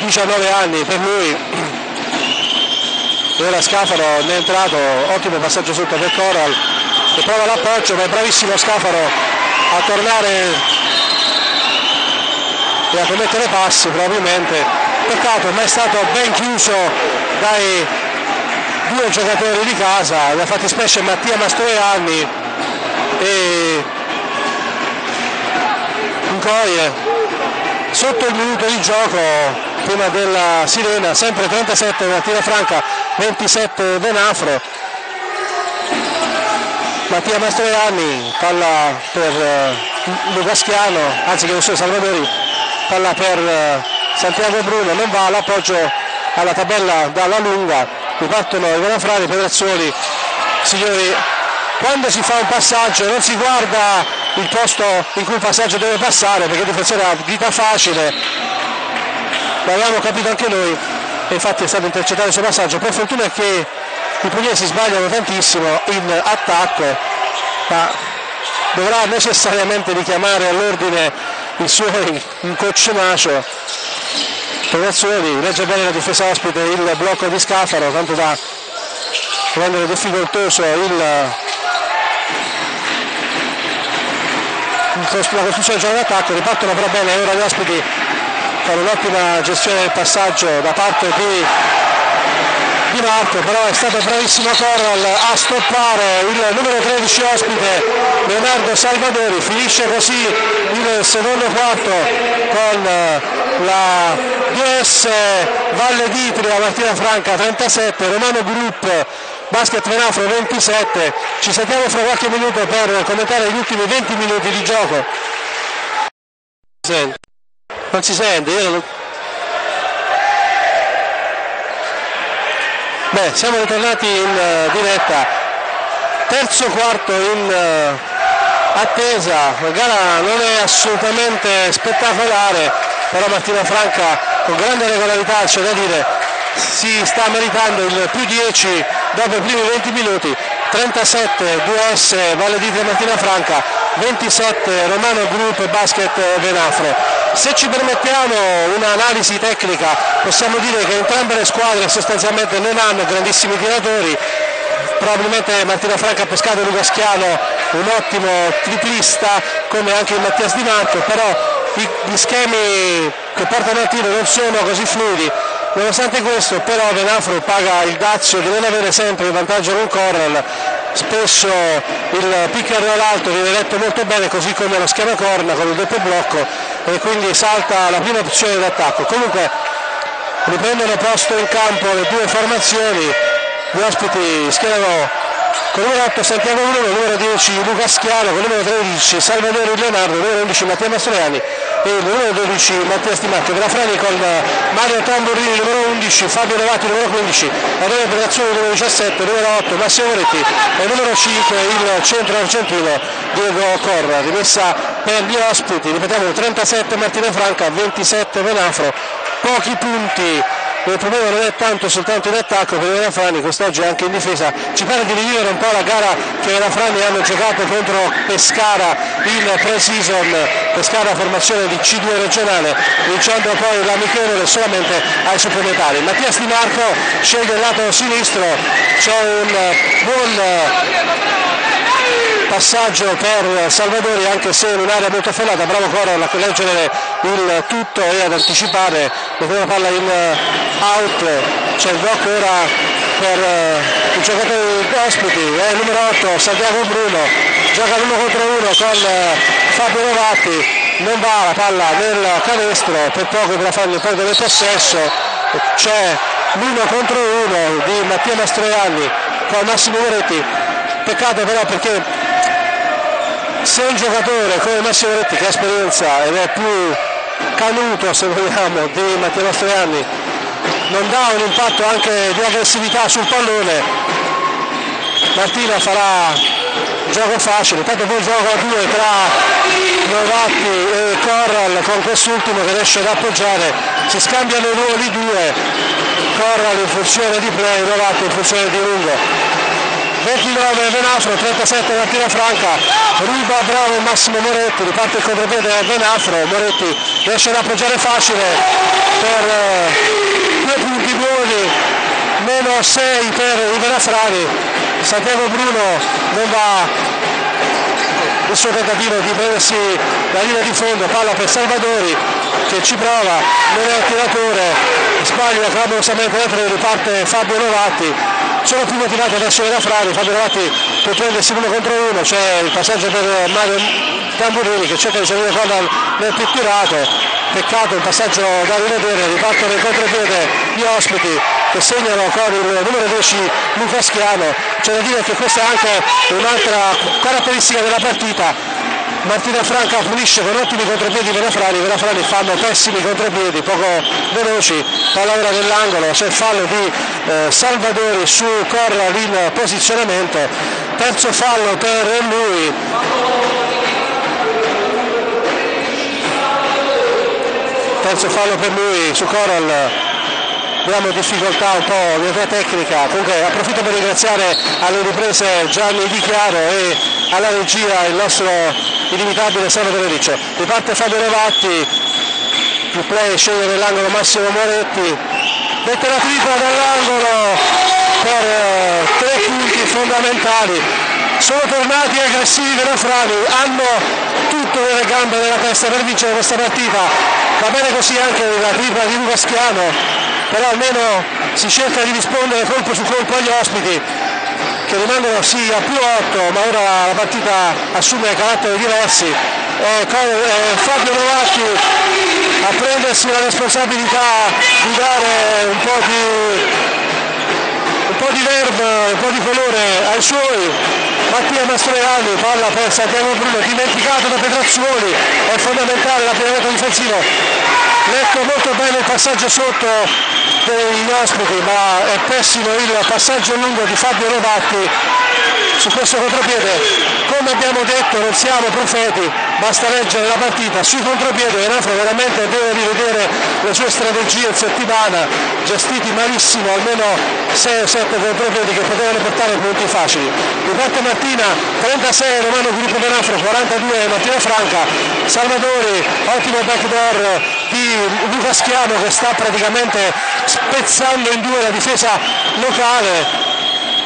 19 anni per lui. Ora Scafaro ne è entrato ottimo passaggio sotto per Coral. Che prova l'appoggio ma è bravissimo Scafaro a tornare e a commettere passi probabilmente. Peccato ma è stato ben chiuso dai due giocatori di casa la fattispecie Mattia Mastroianni e Ncoie sotto il minuto di gioco prima della sirena, sempre 37 Mattina Franca, 27 Venafro. Mattia Mastroianni, palla per uh, Lugaschiano, anzi che non so Salvadori, palla per uh, Santiago Bruno, non va l'appoggio alla tabella dalla lunga, ripartono i Venafrani, Pedrazzoli, signori, quando si fa un passaggio non si guarda il posto in cui il passaggio deve passare perché il difensore ha vita facile. L'avevamo capito anche noi e infatti è stato intercettato il suo passaggio. Per fortuna che i pugliesi sbagliano tantissimo in attacco ma dovrà necessariamente richiamare all'ordine i suoi in Tonazzoli legge bene la difesa ospite il blocco di Scafaro tanto da rendere difficoltoso il la costruzione del gioco d'attacco ripartono però bene ora gli ospiti con un'ottima gestione del passaggio da parte di, di Marco, però è stato bravissimo Corral a stoppare il numero 13 ospite Leonardo Salvadori, finisce così il secondo quarto con la DS Valle d'Itria Martina Franca 37, Romano Group Basket Venafro 27, ci sentiamo fra qualche minuto per commentare gli ultimi 20 minuti di gioco. Non si sente? Io... beh siamo ritornati in uh, diretta. Terzo quarto in uh, attesa. La gara non è assolutamente spettacolare però Martina Franca con grande regolarità c'è da dire si sta meritando il più 10 dopo i primi 20 minuti. 37 2S Valle di Martina Franca 27 Romano Group Basket Venafro se ci permettiamo un'analisi tecnica possiamo dire che entrambe le squadre sostanzialmente non hanno grandissimi tiratori, probabilmente Martina Franca ha pescato Luca Schiano un ottimo triplista come anche il Mattias Di Marco, però gli schemi che portano al tiro non sono così fluidi. Nonostante questo però Venafro paga il dazio di non avere sempre il vantaggio con Corral spesso il pick and roll alto viene letto molto bene così come lo schema corna con il doppio blocco e quindi salta la prima opzione d'attacco. Comunque riprendono posto in campo le due formazioni. Gli ospiti schierano con numero 8 Santiago Bruno, numero 10 Luca Schiano, con numero 13 Salvatore Leonardo, numero 11 Mattia Mastroianni e numero 12 Mattia Stimacchio, Grafrani con Mario Tamburini, numero 11 Fabio Levati, numero 15, Adriano Operazione numero 17, numero 8 Massimo Moretti e numero 5 il centro argentino Diego Corra, rimessa per gli ospiti, ripetiamo 37 Martina Franca, 27 Venafro, pochi punti il problema non è tanto soltanto in attacco per i Verafrani, quest'oggi anche in difesa, ci pare di rivivere un po' la gara che i Verafrani hanno giocato contro Pescara in pre-season, Pescara formazione di C2 regionale, vincendo poi l'amichevole solamente ai supplementari. Mattia Di Marco scende il lato sinistro, c'è un buon passaggio per Salvadori anche se in un'area molto affollata, bravo Coro a leggere il tutto e ad anticipare. La prima palla in out, c'è il blocco ora per uh, i giocatori ospiti, è il numero 8 Santiago Bruno, gioca l'uno contro uno con uh, Fabio Novatti, non va la palla nel canestro, per poco per fargli perdere il possesso, c'è l'uno contro uno di Mattia Mastroianni con Massimo Moretti peccato però perché se un giocatore come Massimo Moretti che ha esperienza ed è più canuto se vogliamo di Mattia Mastroianni non dà un impatto anche di aggressività sul pallone Martina farà gioco facile, tanto poi gioco a due tra Novatti e Corral con quest'ultimo che riesce ad appoggiare, si scambiano i ruoli due, Corral in funzione di play, Novatti in funzione di lungo. 29 Venafro, 37 Martina Franca, ruba bravo Massimo Moretti, riparte il contropiede a Venafro, Moretti riesce ad appoggiare facile per eh, due punti buoni, meno 6 per i Venafrani, Santiago Bruno non va il suo tentativo di prendersi la linea di fondo, palla per Salvadori che ci prova, non è tiratore, sbaglia clamorosamente dentro riparte Fabio Novatti, sono più motivati adesso da Frari, Fabio Novatti può prendersi uno contro uno, c'è il passaggio per Mario Tamburini che cerca di salire con nel pitturato, peccato il passaggio da rivedere, ripartono il contropiede gli ospiti che segnano con il numero 10 Luca Schiano, c'è da dire che questa è anche un'altra caratteristica della partita, Martina Franca pulisce con ottimi contropiedi Verafrani, Verafrani fanno pessimi contropiedi, poco veloci, palla ora nell'angolo, c'è fallo di eh, Salvadori su Corral in posizionamento, terzo fallo per lui. Terzo fallo per lui su Corral abbiamo difficoltà un po' di età tecnica, comunque approfitto per ringraziare alle riprese Gianni Di Chiaro e alla regia il nostro inimitabile Salvatore Riccio. Riparte Fabio Novatti, il play scende nell'angolo Massimo Moretti, mette la tripla dall'angolo per eh, tre punti fondamentali. Sono tornati aggressivi Verafrani, hanno tutto nelle gambe nella testa per vincere questa partita. Va bene così anche la tripla di Luca Schiano, però almeno si cerca di rispondere colpo su colpo agli ospiti che rimangono sì a più 8 ma ora la partita assume caratteri diversi. Eh, eh, Fabio Novacchi a prendersi la responsabilità di dare un po' di po' di verbo, un po' di colore ai suoi. Mattia Mastroianni palla per Santiago Bruno dimenticato da Petrazzoli è fondamentale l'appianamento difensivo letto molto bene il passaggio sotto degli ospiti ma è pessimo il passaggio lungo di Fabio Rovatti su questo contropiede. Come abbiamo detto non siamo profeti basta leggere la partita. Sui contropiedi Venafro veramente deve rivedere le sue strategie in settimana gestiti malissimo almeno 6 o 7 contropiedi che potevano portare punti facili. Riparte Martina 36 Romano Gruppo Venafro 42 Martina Franca Salvadori ottimo backdoor di Luca Schiavo che sta praticamente spezzando in due la difesa locale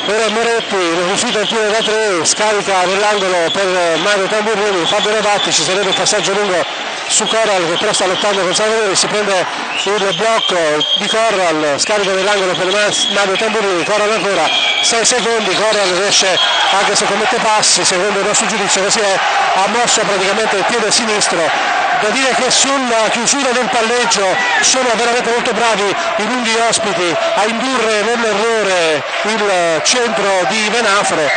ora Moretti riuscito il tiro da tre scarica nell'angolo per Mario Tamburini Fabio Rebatti ci sarebbe il passaggio lungo su Corral che però sta lottando con Salvatore si prende il blocco di Corral scarica nell'angolo per Mario Tamburini Corral ancora 6 secondi Corral riesce anche se commette passi secondo il nostro giudizio così è ha mosso praticamente il piede sinistro da dire che sulla chiusura del palleggio sono veramente molto bravi i lunghi ospiti a indurre nell'errore il centro di Venafro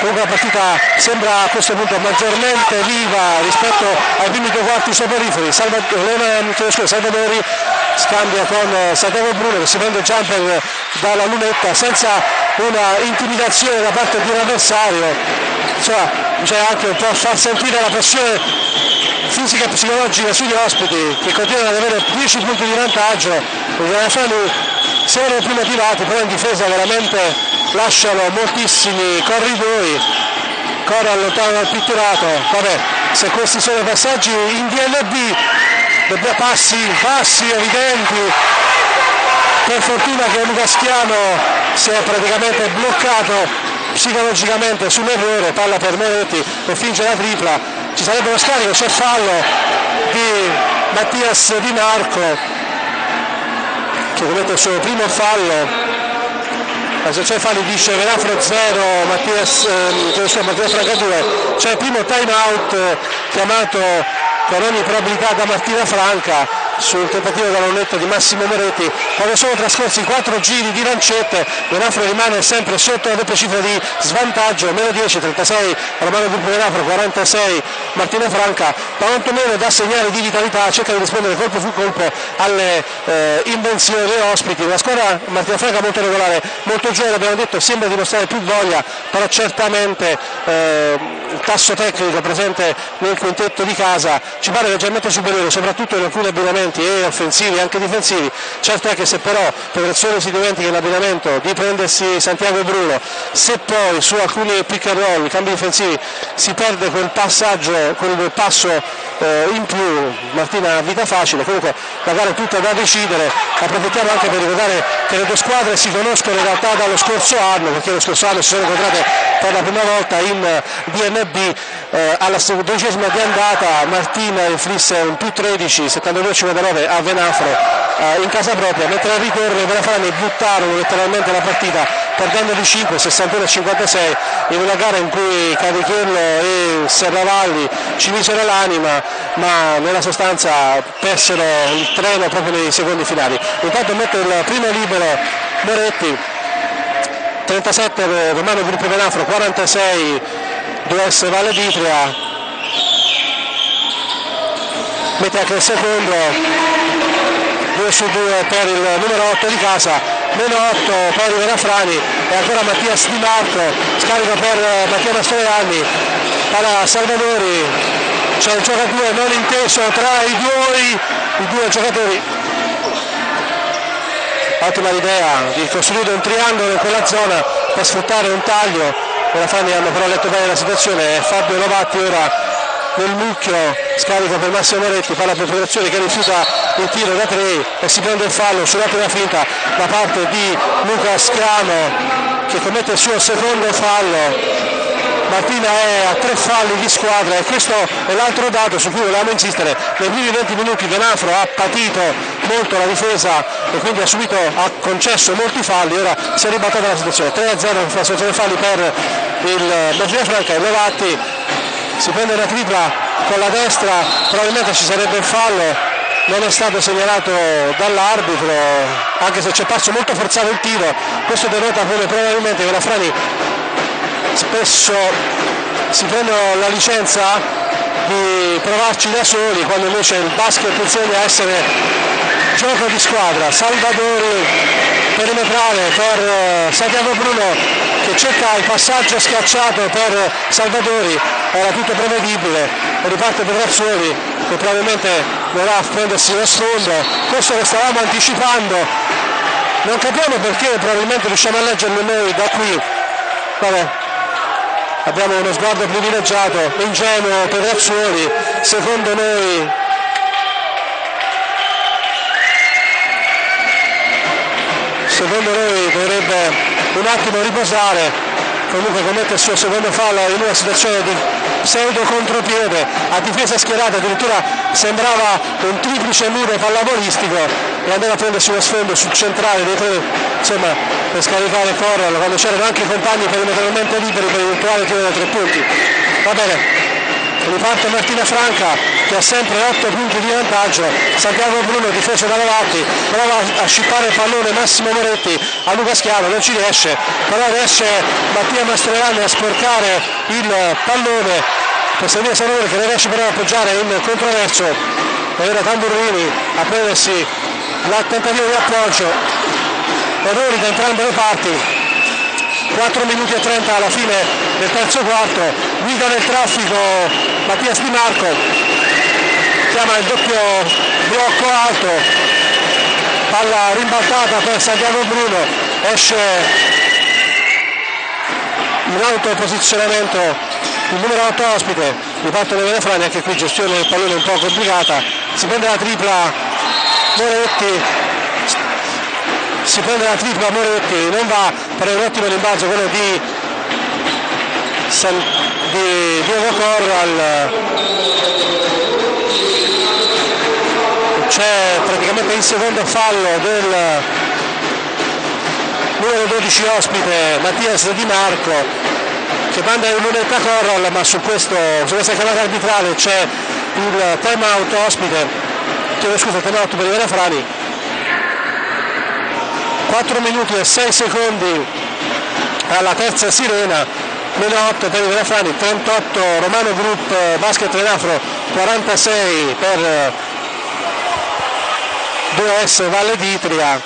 comunque la partita sembra a questo punto maggiormente viva rispetto ai primi due quarti soporiferi Salvadori scambia con Santiago Bruno che si prende il jumper dalla lunetta senza una intimidazione da parte di un avversario. Insomma bisogna anche un po' far sentire la pressione fisica e psicologica sugli ospiti che continuano ad avere 10 punti di vantaggio i Venafani sono più motivati però in difesa veramente lasciano moltissimi corridoi. Cora allontano dal pitturato. Vabbè se questi sono passaggi in DLB passi, passi evidenti. Per fortuna che Luca Schiano si è praticamente bloccato psicologicamente sull'errore palla per Moretti che finge la tripla ci sarebbe uno scarico, c'è fallo di Mattias Di Marco che commette il suo primo fallo. Se c'è fallo dice Venafro 0 Mattias, eh, Mattias Franca 2 c'è il primo time out chiamato ogni probabilità da Martina Franca sul tentativo da lunetta di Massimo Moretti. Quando sono trascorsi 4 giri di lancette Venafro rimane sempre sotto la doppia cifra di svantaggio meno 10, 36 Romano Gruppo Venafro 46 Martino Franca quantomeno da segnali di vitalità cerca di rispondere colpo su colpo alle eh, invenzioni dei ospiti. La squadra Martino Franca molto regolare molto giovane abbiamo detto sembra dimostrare più voglia però certamente eh, il tasso tecnico presente nel quintetto di casa ci pare leggermente superiore soprattutto in alcuni abbinamenti e offensivi e anche difensivi. Certo è che se però Federazione si dimentica l'abbinamento di prendersi Santiago Bruno se poi su alcuni pick and roll cambi difensivi si perde quel passaggio quel passo eh, in più Martina vita facile. Comunque la gara è tutta da decidere. Approfittiamo anche per ricordare che le due squadre si conoscono in realtà dallo scorso anno perché lo scorso anno si sono incontrate per la prima volta in DNB eh, alla dodicesima di andata Martina inflisse un più 13 72-59 a Venafro eh, in casa propria mentre al ritorno i Venafrani buttarono letteralmente la partita perdendo di 5 61-56 in una gara in cui Cavicchiello e Serravalli ci misero l'anima ma nella sostanza persero il treno proprio nei secondi finali. Intanto mette il primo libero Moretti 37 Romano Gruppo Venafro 46 2S Valle d'Itria. Mette anche il secondo 2 su 2 per il numero 8 di casa meno 8 per Venafrani e ancora Mattias Di Marco scarica per Mattia Mastroianni para Salvadori c'è un giocatore non inteso tra i due, i due giocatori ottima idea di costruire un triangolo in quella zona per sfruttare un taglio i Venafrani hanno però letto bene la situazione Fabio Lovatti ora nel mucchio scarica per Massimo Moretti fa la preparazione che rifiuta il tiro da 3 e si prende il fallo sulla prima finta da parte di Luca Schiano che commette il suo secondo fallo Martina è a tre falli di squadra e questo è l'altro dato su cui volevamo insistere. Nei primi 20 minuti Venafro ha patito molto la difesa e quindi ha subito, ha concesso molti falli, ora si è ribattata la situazione. 3-0 la situazione falli per il Martina Franca e Lovatti si prende una tripla con la destra, probabilmente ci sarebbe il fallo, non è stato segnalato dall'arbitro, anche se c'è passo molto forzato il tiro, questo denota come probabilmente che la Frani spesso si prendono la licenza di provarci da soli quando invece il basket insegna a essere gioco di squadra. Salvadori perimetrale per eh, Santiago Bruno che cerca il passaggio schiacciato per Salvadori, era tutto prevedibile, riparte per Razzoli che probabilmente dovrà prendersi lo sfondo, questo che stavamo anticipando, non capiamo perché probabilmente riusciamo a leggerlo noi da qui. Vabbè, abbiamo uno sguardo privilegiato, ingenuo per Razzuoli, secondo noi secondo noi dovrebbe un attimo riposare comunque commette il suo secondo fallo in una situazione di pseudo contropiede a difesa schierata addirittura sembrava un triplice muro pallavolistico e andava a prendersi uno sfondo sul centrale dei tre insomma per scaricare corner quando c'erano anche i compagni perimetralmente liberi per eventuale tiro da tre punti. Va bene. Riparte Martina Franca che ha sempre 8 punti di vantaggio. Santiago Bruno difeso da Lavatti prova a scippare il pallone Massimo Moretti a Luca Schiavo non ci riesce. Però riesce Mattia Mastroianni a sporcare il pallone. Per servire Salvatore che riesce però a appoggiare in controverso. E ora Tamburini a prendersi il tentativo di appoggio. Errori da entrambe le parti. 4 minuti e 30 alla fine del terzo quarto, guida nel traffico Mattias Di Marco, chiama il doppio blocco alto, palla rimbaltata per Santiago Bruno, esce in autoposizionamento il numero 8 ospite, riparte le Venefrani, anche qui gestione del pallone un po' complicata, si prende la tripla Moretti. Si prende la tripla Moretti, non va per un ottimo rimbalzo quello di, San, di Diego Corral. C'è praticamente il secondo fallo del numero 12 ospite Mattias Di Marco che manda in lunetta Corral ma su, questo, su questa chiamata arbitrale c'è il time out ospite. Chiedo scusa, tenuto per Ivana Frani 4 minuti e 6 secondi alla terza sirena meno 8 per Ivana Frani 38 Romano Group Basket Renafro 46 per 2S Valle d'Itria.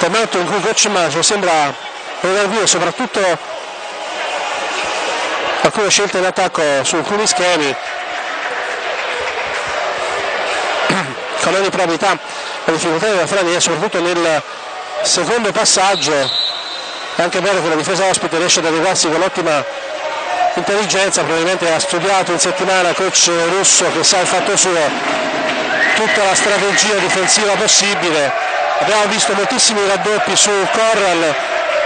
Momento in cui Coach Maggio sembra venire via soprattutto alcune scelte in attacco su alcuni schemi. Con ogni probabilità la difficoltà della Frani è soprattutto nel secondo passaggio. È anche vero che la difesa ospite riesce ad adeguarsi con ottima intelligenza. Probabilmente ha studiato in settimana coach russo che sa il fatto suo tutta la strategia difensiva possibile. Abbiamo visto moltissimi raddoppi su Corral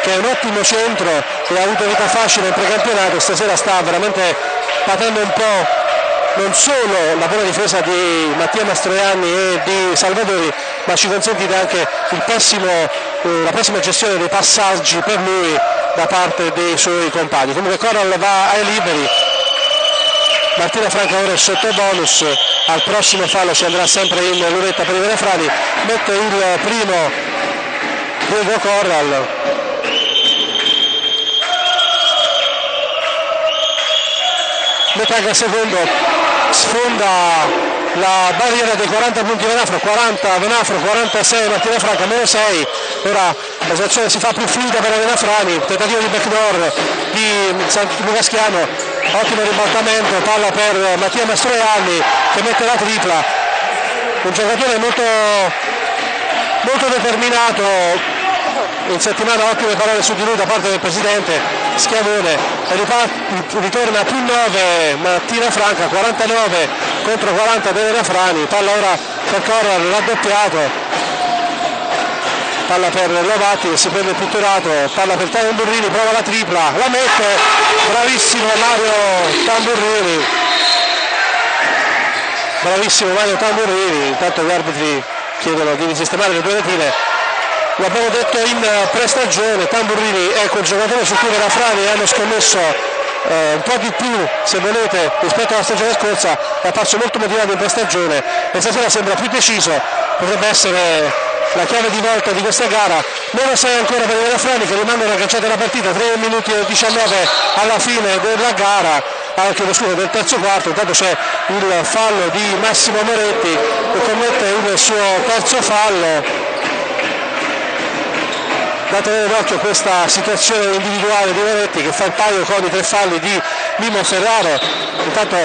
che è un ottimo centro e ha avuto vita facile in precampionato stasera sta veramente patendo un po' non solo la buona difesa di Mattia Mastroianni e di Salvadori ma ci consente anche pessimo, eh, la pessima gestione dei passaggi per lui da parte dei suoi compagni. Comunque Corral va ai liberi Martina Franca ora è sotto bonus al prossimo fallo si andrà sempre in lunetta per i Venefrani mette il primo Diego Corral. Mette anche il secondo sfonda la barriera dei 40 punti Venafro 40 Venafro 46 Martina Franca meno 6 ora la situazione si fa più fluida per la Venafrani tentativo di backdoor di Lugaschiano ottimo ribaltamento, palla per Mattia Mastroianni che mette la tripla, un giocatore molto, molto determinato, in settimana ottime parole su di lui da parte del presidente Schiavone. Ritorna più 9 Mattina Franca 49 contro 40 De Frani. Palla ora per Corral raddoppiato palla per Lovati si prende il pitturato, palla per Tavio Burrini, prova la tripla, la mette, bravissimo Mario Tamburrini, bravissimo Mario Tamburrini, intanto gli arbitri chiedono di risistemare le due retine, l'abbiamo detto in prestagione, Tamburrini è quel giocatore su cui le Rafrani hanno scommesso eh, un po' di più se volete rispetto alla stagione scorsa è apparso molto motivato in prestagione. E stasera sembra più deciso potrebbe essere la chiave di volta di questa gara meno 6 ancora per i Verafrani che rimangono agganciati alla partita 3 minuti e 19 alla fine della gara anche lo scudo del terzo quarto intanto c'è il fallo di Massimo Moretti che commette il suo terzo fallo. Da tenere d'occhio questa situazione individuale di Moretti che fa il paio con i tre falli di Mimo Ferraro. Intanto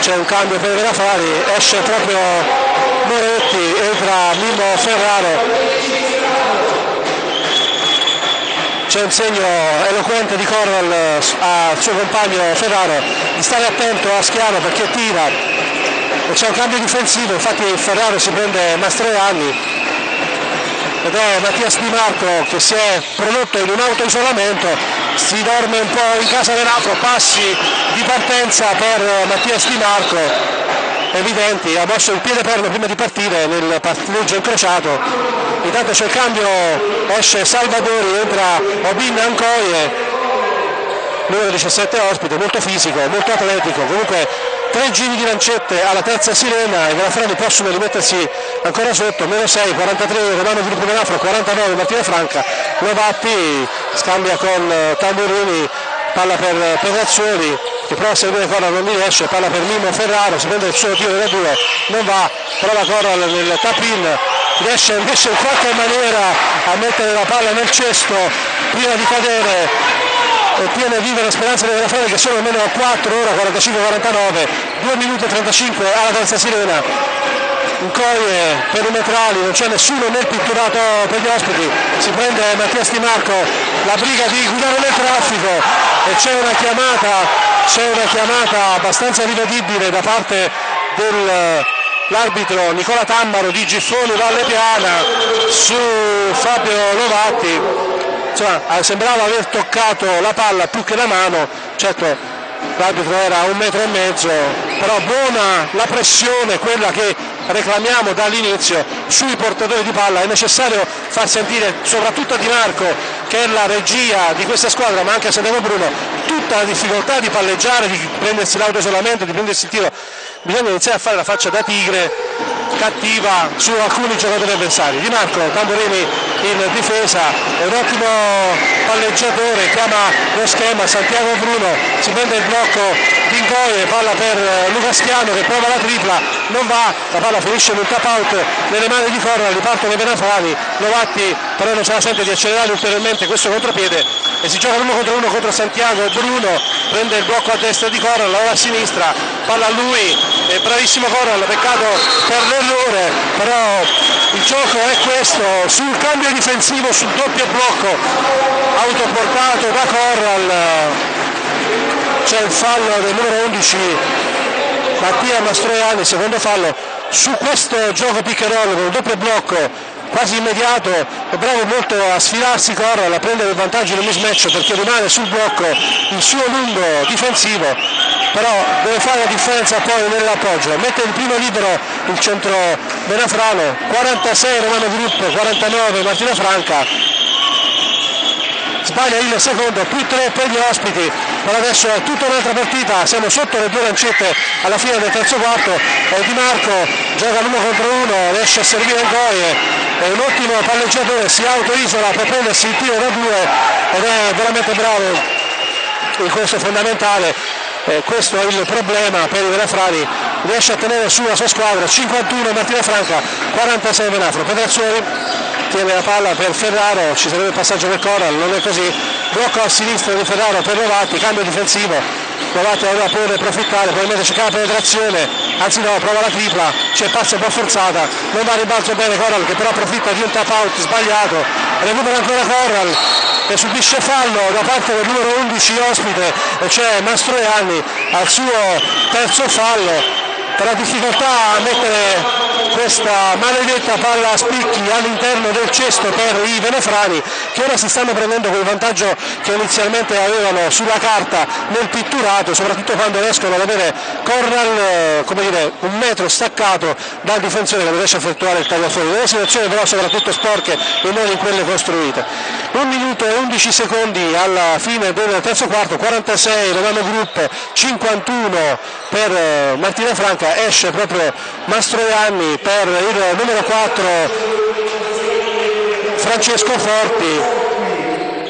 c'è un cambio per i Verafrani esce proprio Moretti, entra Mimo Ferraro. C'è un segno eloquente di Corral al suo compagno Ferraro. Di stare attento a Schiano perché tira. E c'è un cambio difensivo, infatti Ferraro si prende Mastroianni ed è Mattias Di Marco che si è prodotto in un autoisolamento, si dorme un po' in casa dell'altro, passi di partenza per Mattias Di Marco evidenti, ha mosso il piede perno prima di partire nel passaggio incrociato, intanto c'è il cambio, esce Salvadori, entra Obin Ancoie, numero 17 ospite, molto fisico, molto atletico, comunque tre giri di lancette alla terza sirena, i Grafrani possono rimettersi ancora sotto, meno 6, 43 Romano Gruppo Menafro, 49 Martina Franca, Novatti scambia con Tamburini, palla per Pegazzoni, che prova a seguire Corral non riesce, palla per Mimo Ferraro, si prende il suo tiro da due, non va, prova Corral nel tap-in, riesce invece in qualche maniera a mettere la palla nel cesto prima di cadere e tiene vive la speranza della Frane che sono almeno 4 ora 45-49 2 minuti e 35 alla terza sirena. Incoie perimetrali non c'è nessuno nel pitturato per gli ospiti si prende Mattia Di Marco la briga di guidare nel traffico. E c'è una chiamata c'è una chiamata abbastanza rivedibile da parte dell'arbitro Nicola Tammaro di Giffoni Valle Piana su Fabio Lovatti insomma, sembrava aver toccato la palla più che la mano. Certo l'arbitro era a un metro e mezzo però buona la pressione quella che reclamiamo dall'inizio sui portatori di palla è necessario far sentire soprattutto a Di Marco che è la regia di questa squadra ma anche a Santiago Bruno tutta la difficoltà di palleggiare, di prendersi l'autoisolamento, di prendersi il tiro. Bisogna iniziare a fare la faccia da tigre cattiva su alcuni giocatori avversari. Di Marco Tamburini in difesa, è un ottimo palleggiatore, chiama lo schema, Santiago Bruno si prende il blocco di Ingoie, palla per Luca Schiano che prova la tripla, non va, la palla finisce in un tap out nelle mani di Corral, ripartono i Benafrani, Novatti però non ce la sente di accelerare ulteriormente questo contropiede e si gioca uno contro uno contro Santiago, Bruno prende il blocco a destra di Corral, ora a sinistra, palla a lui, è bravissimo Corral, peccato per l'errore, però il gioco è questo, sul cambio difensivo, sul doppio blocco, autoportato da Corral, c'è il fallo del numero 11 Mattia Mastroiani, secondo fallo, su questo gioco piccherolo con il doppio blocco quasi immediato, è bravo molto a sfilarsi Corral, a prendere il vantaggio del mismatch perché rimane sul blocco il suo lungo difensivo, però deve fare la differenza poi nell'appoggio, mette il primo libero il centro Benafrano, 46 Romano Gruppo, 49 Martina Franca, sbaglia il secondo, più 3 per gli ospiti, per adesso è tutta un'altra partita, siamo sotto le due lancette alla fine del terzo quarto, e Di Marco gioca l'uno contro uno, riesce a servire il Goie, è un ottimo palleggiatore, si autoisola per prendersi il tiro da due ed è veramente bravo in questo fondamentale eh, questo è il problema per i Venafrani. Riesce a tenere su la sua squadra. 51 Martina Franca 46 Venafro Petrazzoni tiene la palla per Ferraro. Ci sarebbe il passaggio per Coral. Non è così. Blocco a sinistra di Ferraro per Novatti cambio difensivo Novatti aveva pure approfittare probabilmente c'è la penetrazione. Anzi no prova la tripla c'è passa un po' forzata. Non va a ribalzo bene Coral che però approfitta di un tap out sbagliato. Recupera ancora Coral e subisce fallo da parte del numero 11 ospite e c'è Mastroianni al suo terzo fallo. Per la difficoltà a mettere questa maledetta palla a spicchi all'interno del cesto per i venefrani che ora si stanno prendendo quel vantaggio che inizialmente avevano sulla carta nel pitturato soprattutto quando riescono ad avere Corral come dire, un metro staccato dal difensore che non riesce a effettuare il taglio fuori. Delle situazioni però soprattutto sporche e non in quelle costruite. Un minuto e 11 secondi alla fine del terzo quarto 46 Romano Group 51 per eh, Martina Franca esce proprio Mastroianni per il numero 4 Francesco Forti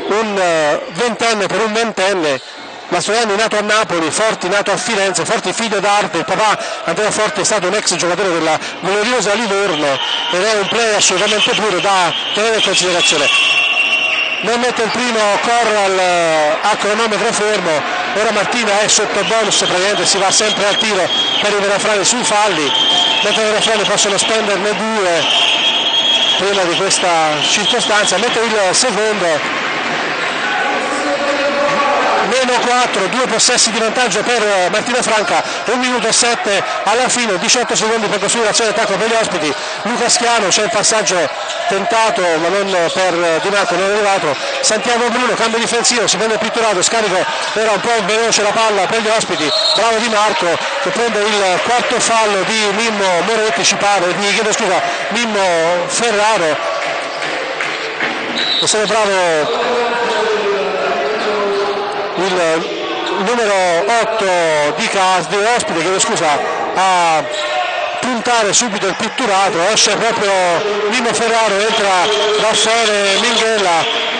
un eh, ventenne per un ventenne Mastroianni nato a Napoli, Forti nato a Firenze, Forti figlio d'arte, il papà Andrea Forti è stato un ex giocatore della gloriosa Livorno ed è un player assolutamente puro da tenere in considerazione non mette il primo Corral eh, a cronometro fermo. Ora Martina è sotto bonus praticamente si va sempre al tiro per i Verafrani sui falli. Mentre i Verafrani possono spenderne due prima di questa circostanza. Mentre il secondo meno 4, due possessi di vantaggio per eh, Martina Franca, 1 minuto e 7 alla fine, 18 secondi per costruire l'azione d'attacco per gli ospiti, Luca Schiano c'è il passaggio tentato ma non per eh, Di Marco, non è arrivato, Santiago Bruno, cambio difensivo, si prende pitturato, scarico era un po' veloce la palla per gli ospiti, bravo Di Marco che prende il quarto fallo di Mimmo Moretti, ci pare, di, chiedo scusa, Mimmo Ferraro, essere bravo il numero 8 di Casdi, ospite, chiedo scusa, a puntare subito il pitturato, esce proprio Mimo Ferraro, entra Raffaele Minghella.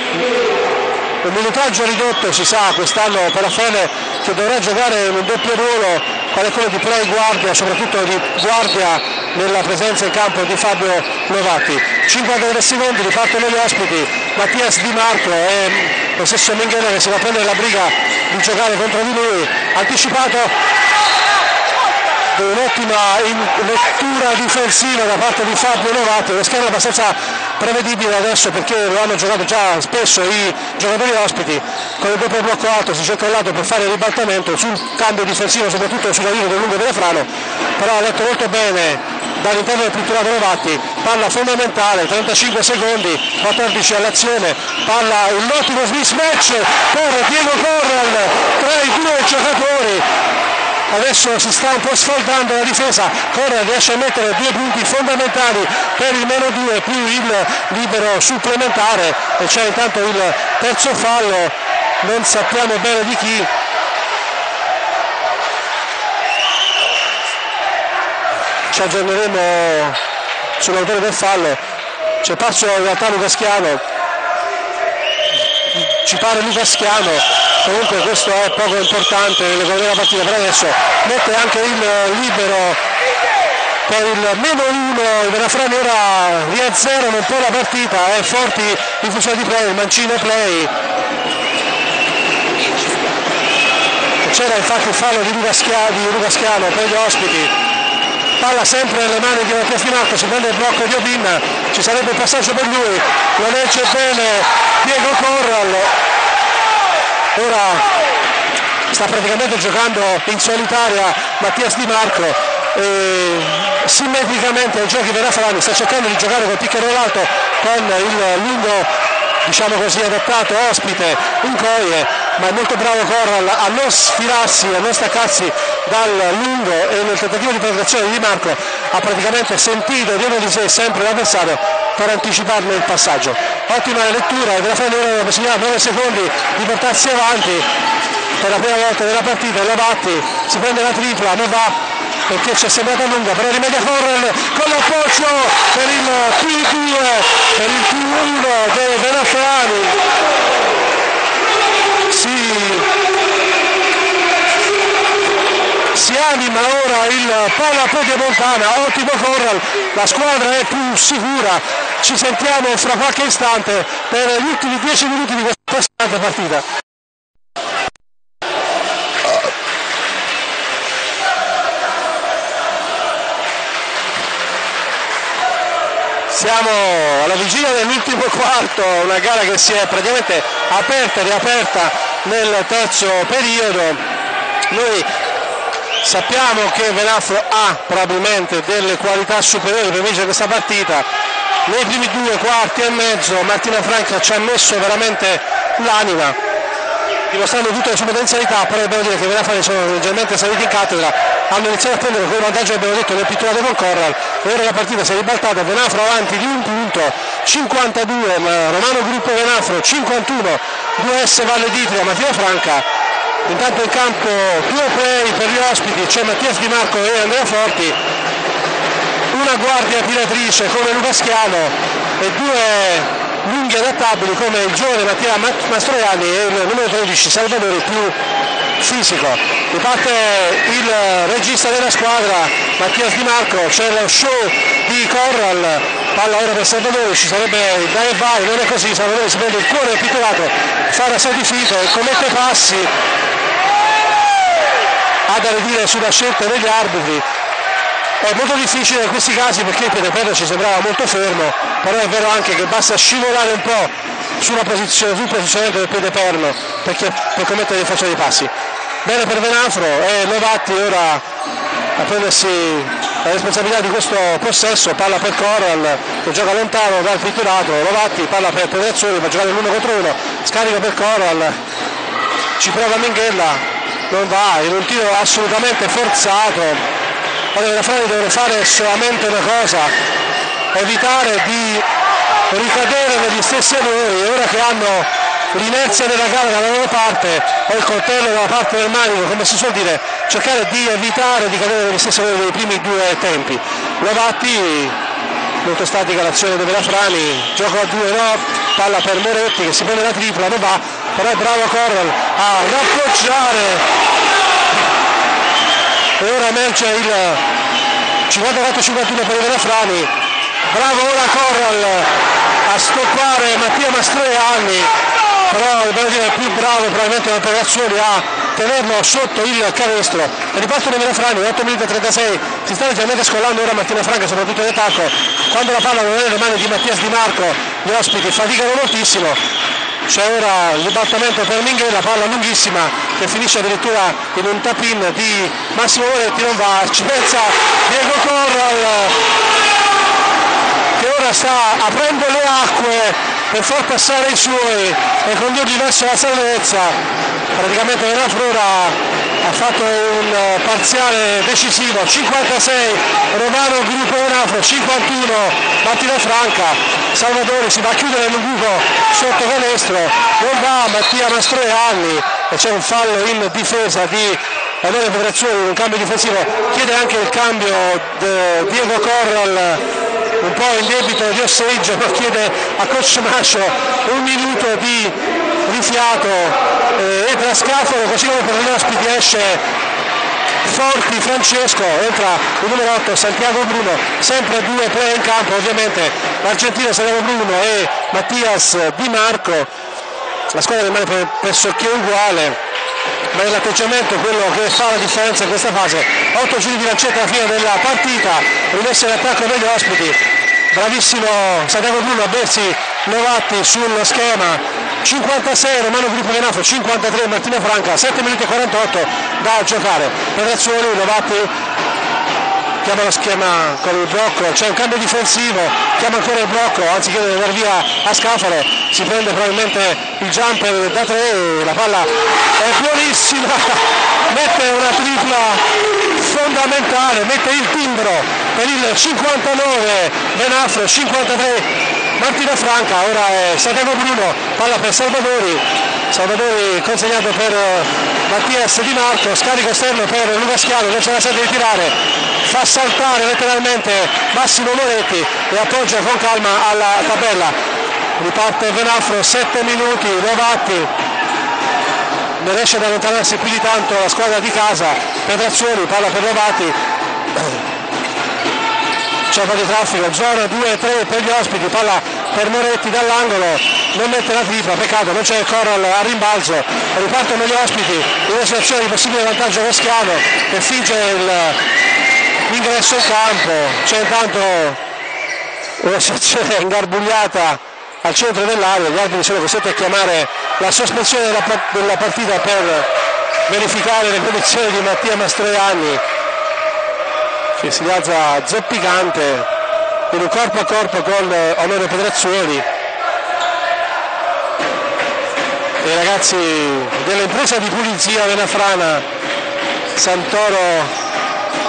Un minutaggio ridotto si sa quest'anno per Raffaele che dovrà giocare in un doppio ruolo quale quello di play guardia, soprattutto di guardia nella presenza in campo di Fabio Novatti. 53 secondi, ripartono gli ospiti, Mattias Di Marco e lo stesso Minghella che si va a prendere la briga di giocare contro di lui, anticipato un'ottima lettura difensiva da parte di Fabio Novatti, lo schema abbastanza prevedibile adesso perché lo hanno giocato già spesso i giocatori ospiti, con il doppio blocco alto si cerca il lato per fare il ribaltamento sul cambio difensivo soprattutto sulla linea del lungo Frano, però ha letto molto bene dall'interno del pitturato Novatti, palla fondamentale, 35 secondi, 14 all'azione, palla un ottimo mismatch per Diego Corral tra i due giocatori adesso si sta un po' sfaldando la difesa, Corra riesce a mettere due punti fondamentali per il meno 2 più il libero supplementare. E c'è intanto il terzo fallo, non sappiamo bene di chi, ci aggiorneremo sull'autore del fallo. C'è passo in realtà Luca Schiano ci pare Luca Schiano comunque questo è poco importante nell'economia della partita per adesso mette anche il libero per il meno 1 il Verafrani ora 0 non può la partita è forti in funzione di play il mancino play. C'era infatti il fallo di Luca Schiano, Luca per gli ospiti. Palla sempre nelle mani di Mattia Finacco si prende il blocco di Obin ci sarebbe il passaggio per lui lo legge bene Diego Corral ora sta praticamente giocando in solitaria Mattias Di Marco e simmetricamente ai giochi Verafrani sta cercando di giocare col picchiere alto con il lungo diciamo così adattato ospite in coie ma è molto bravo Corral a non sfilarsi a non staccarsi dal lungo e nel tentativo di penetrazione di Marco ha praticamente sentito dietro di sé sempre l'avversario per anticiparne il passaggio ottima lettura e Verafrani ora la possibilità 9 secondi di portarsi avanti per la prima volta della partita lo batti si prende la tripla non va perché ci è sembrata lunga, però rimedia Correl con l'appoggio per il P2, per il P1 dei Venafrani. Si, si anima ora il palla Montana, ottimo Corral, la squadra è più sicura, ci sentiamo fra qualche istante per gli ultimi 10 minuti di questa partita. Siamo alla vigilia dell'ultimo quarto, una gara che si è praticamente aperta e riaperta nel terzo periodo. Noi sappiamo che Venafro ha probabilmente delle qualità superiori per vincere questa partita. Nei primi due quarti e mezzo Martina Franca ci ha messo veramente l'anima, dimostrando tutte le sue potenzialità, però dobbiamo dire che Venafro sono leggermente saliti in cattedra hanno iniziato a prendere quel vantaggio che abbiamo detto nel pitturato con Corral e ora la partita si è ribaltata Venafro avanti di un punto 52 Romano Gruppo Venafro 51 2S Valle d'Itria Mattia Franca intanto in campo due play per gli ospiti c'è Mattias Di Marco e Andrea Forti. Una guardia tiratrice come Luca Schiano e due lunghi adattabili come il giovane Mattia Mastroianni e il numero 13 Salvatore più fisico. Riparte il regista della squadra Mattias Di Marco, c'è lo show di Corral, palla ora per Salvatore, ci sarebbe dai e vai, non è così, Salvatore si prende il cuore pitturato, fa la sua difesa, commette passi. Ha da ridire sulla scelta degli arbitri. È molto difficile in questi casi perché il piede ci sembrava molto fermo, però è vero anche che basta scivolare un po' sulla posizione, sul posizionamento del piede perno perché, per commettere dei facili passi. Bene per Venafro e Novatti ora a prendersi la responsabilità di questo possesso, palla per Corral che gioca lontano dal pitturato, Novatti palla per Pedrazzoni, va giocare l'uno contro uno, scarico per Corral, ci prova Minghella, non va, in un tiro assolutamente forzato, Ora Verafrani deve fare solamente una cosa, evitare di ricadere negli stessi errori, ora che hanno l'inerzia della gara dalla loro parte o il coltello dalla parte del manico, come si suol dire, cercare di evitare di cadere negli stessi dei primi due tempi. Lovatti, molto statica l'azione di Verafrani, gioco a due no, palla per Moretti che si prende la tripla, non va, però è bravo Corral a rappoggiare e ora emerge il 54-51 per il Frani. Bravo ora Corral a stoppare Mattia Mastroianni però devo dire più bravo probabilmente la operazione a tenerlo sotto il canestro. E ripartono i Frani 8 minuti e 36 si sta leggermente scollando ora Martina Franca soprattutto in attacco. Quando la palla non è nelle mani di Mattias Di Marco gli ospiti faticano moltissimo. C'è ora il dibattimento per Minghella, palla lunghissima che finisce addirittura in un tap-in di Massimo Moretti, non va, ci pensa Diego Corral che ora sta aprendo le acque per far passare i suoi e condurli verso la salvezza. Praticamente nella Flora ha fatto un parziale decisivo, 56 Romano Gruppo Venafro, 51 Mattina Franca, Salvatore si va a chiudere il buco sotto canestro, non va Mattia Mastroianni e c'è un fallo in difesa di allora Federazione un cambio difensivo. Chiede anche il cambio di Diego Corral un po' in debito di osseggio ma chiede a coach Mascio un minuto di rifiato eh, entra Scaforo così come per gli ospiti esce Forti Francesco, entra il numero 8 Santiago Bruno, sempre due play in campo ovviamente l'Argentina Santiago Bruno e Mattias Di Marco, la squadra rimane pressoché uguale, ma è l'atteggiamento quello che fa la differenza in questa fase. 8 giri di lancetta alla fine della partita, rimessa in attacco degli ospiti, bravissimo Santiago Bruno a bersi Novatti sullo schema. 56 Romano Gruppo Venafro 53 Martina Franca 7 minuti e 48 da giocare. Pedrazzoli Novatti chiama lo schema con il blocco c'è un cambio difensivo chiama ancora il blocco anziché andare via a scafalo si prende probabilmente il jumper da 3 la palla è buonissima. Mette una tripla fondamentale mette il timbro per il 59 Benafro 53 Martina Franca, ora è Santiago Bruno, palla per Salvadori, Salvadori consegnato per eh, Mattias Di Marco, scarico esterno per Luca Schiavo, non ce la sente di tirare, fa saltare letteralmente Massimo Moretti e appoggia con calma alla tabella. Riparte Venafro, 7 minuti, Novatti, non riesce ad allontanarsi più di tanto la squadra di casa, Pedrazzoni, palla per Novatti, c'è un po' di traffico, zona 2-3 per gli ospiti, palla per Moretti dall'angolo, non mette la tripla, peccato, non c'è il Corral a rimbalzo, ripartono gli ospiti in una situazione di possibile vantaggio Veschiano che finge l'ingresso in campo, c'è intanto una situazione ingarbugliata al centro dell'area, gli arbitri sono costretti a chiamare la sospensione della, della partita per verificare le condizioni di Mattia Mastroianni che si alza zoppicante in un corpo a corpo con Onore Pedrazzoli e ragazzi dell'impresa di pulizia Venafrana Santoro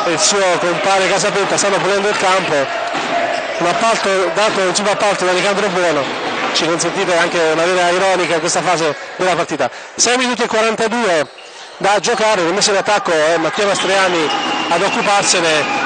e il suo compare Casapenta stanno pulendo il campo. Un appalto dato in cibo appalto da Nicandro Buono ci consentite anche una vera ironica in questa fase della partita. 6 minuti e 42 da giocare, rimesso in attacco è Mattia Mastriani ad occuparsene.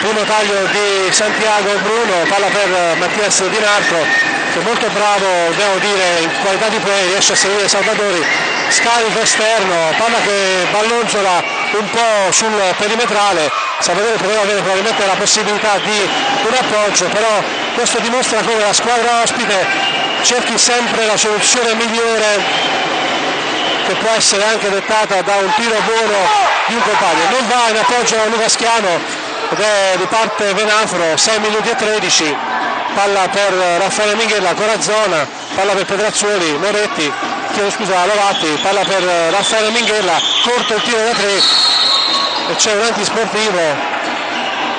Primo taglio di Santiago Bruno, palla per Mattias Di Narco che è molto bravo devo dire in qualità di play, riesce a seguire Salvadori, scarico esterno, palla che ballonzola un po' sul perimetrale, Salvadori poteva avere probabilmente la possibilità di un appoggio, però questo dimostra come la squadra ospite cerchi sempre la soluzione migliore che può essere anche dettata da un tiro buono di un compagno. Non va in appoggio a Luca Schiano, ed è di parte Venafro 6 minuti e 13 palla per Raffaele Minghella Corazzona palla per Pedrazzoli Moretti. Chiedo scusa Lovatti palla per Raffaele Minghella corto il tiro da 3 e c'è un antisportivo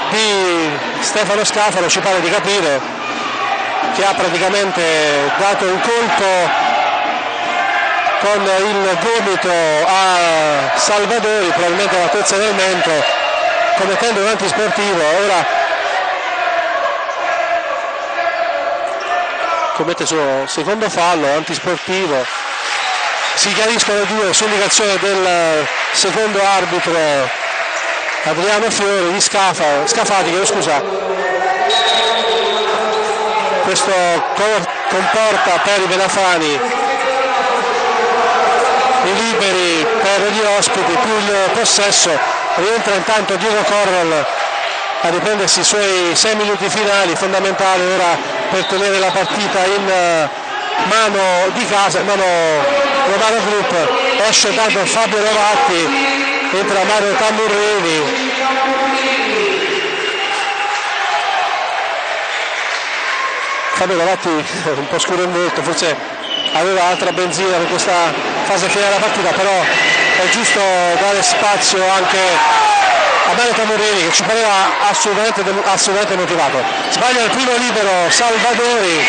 di Stefano Scafaro ci pare di capire che ha praticamente dato un colpo con il gomito a Salvadori probabilmente all'altezza del mento commettendo un antisportivo, ora commette il suo secondo fallo antisportivo, si chiariscono due su indicazione del secondo arbitro Adriano Fiori di Scafa, Scafati, scusa, questo comporta per i Benafani. I liberi per gli ospiti più il possesso. Rientra intanto Diego Corral a riprendersi i suoi sei minuti finali fondamentali ora per tenere la partita in eh, mano di casa, in mano Romano Group. Esce tanto Fabio Rovatti entra Mario Tamburrini. Fabio Rovatti un po' scuro in volto forse aveva altra benzina in questa fase finale della partita però è giusto dare spazio anche a Mario Tamorini che ci pareva assolutamente, assolutamente motivato. Sbaglia il primo libero Salvadori,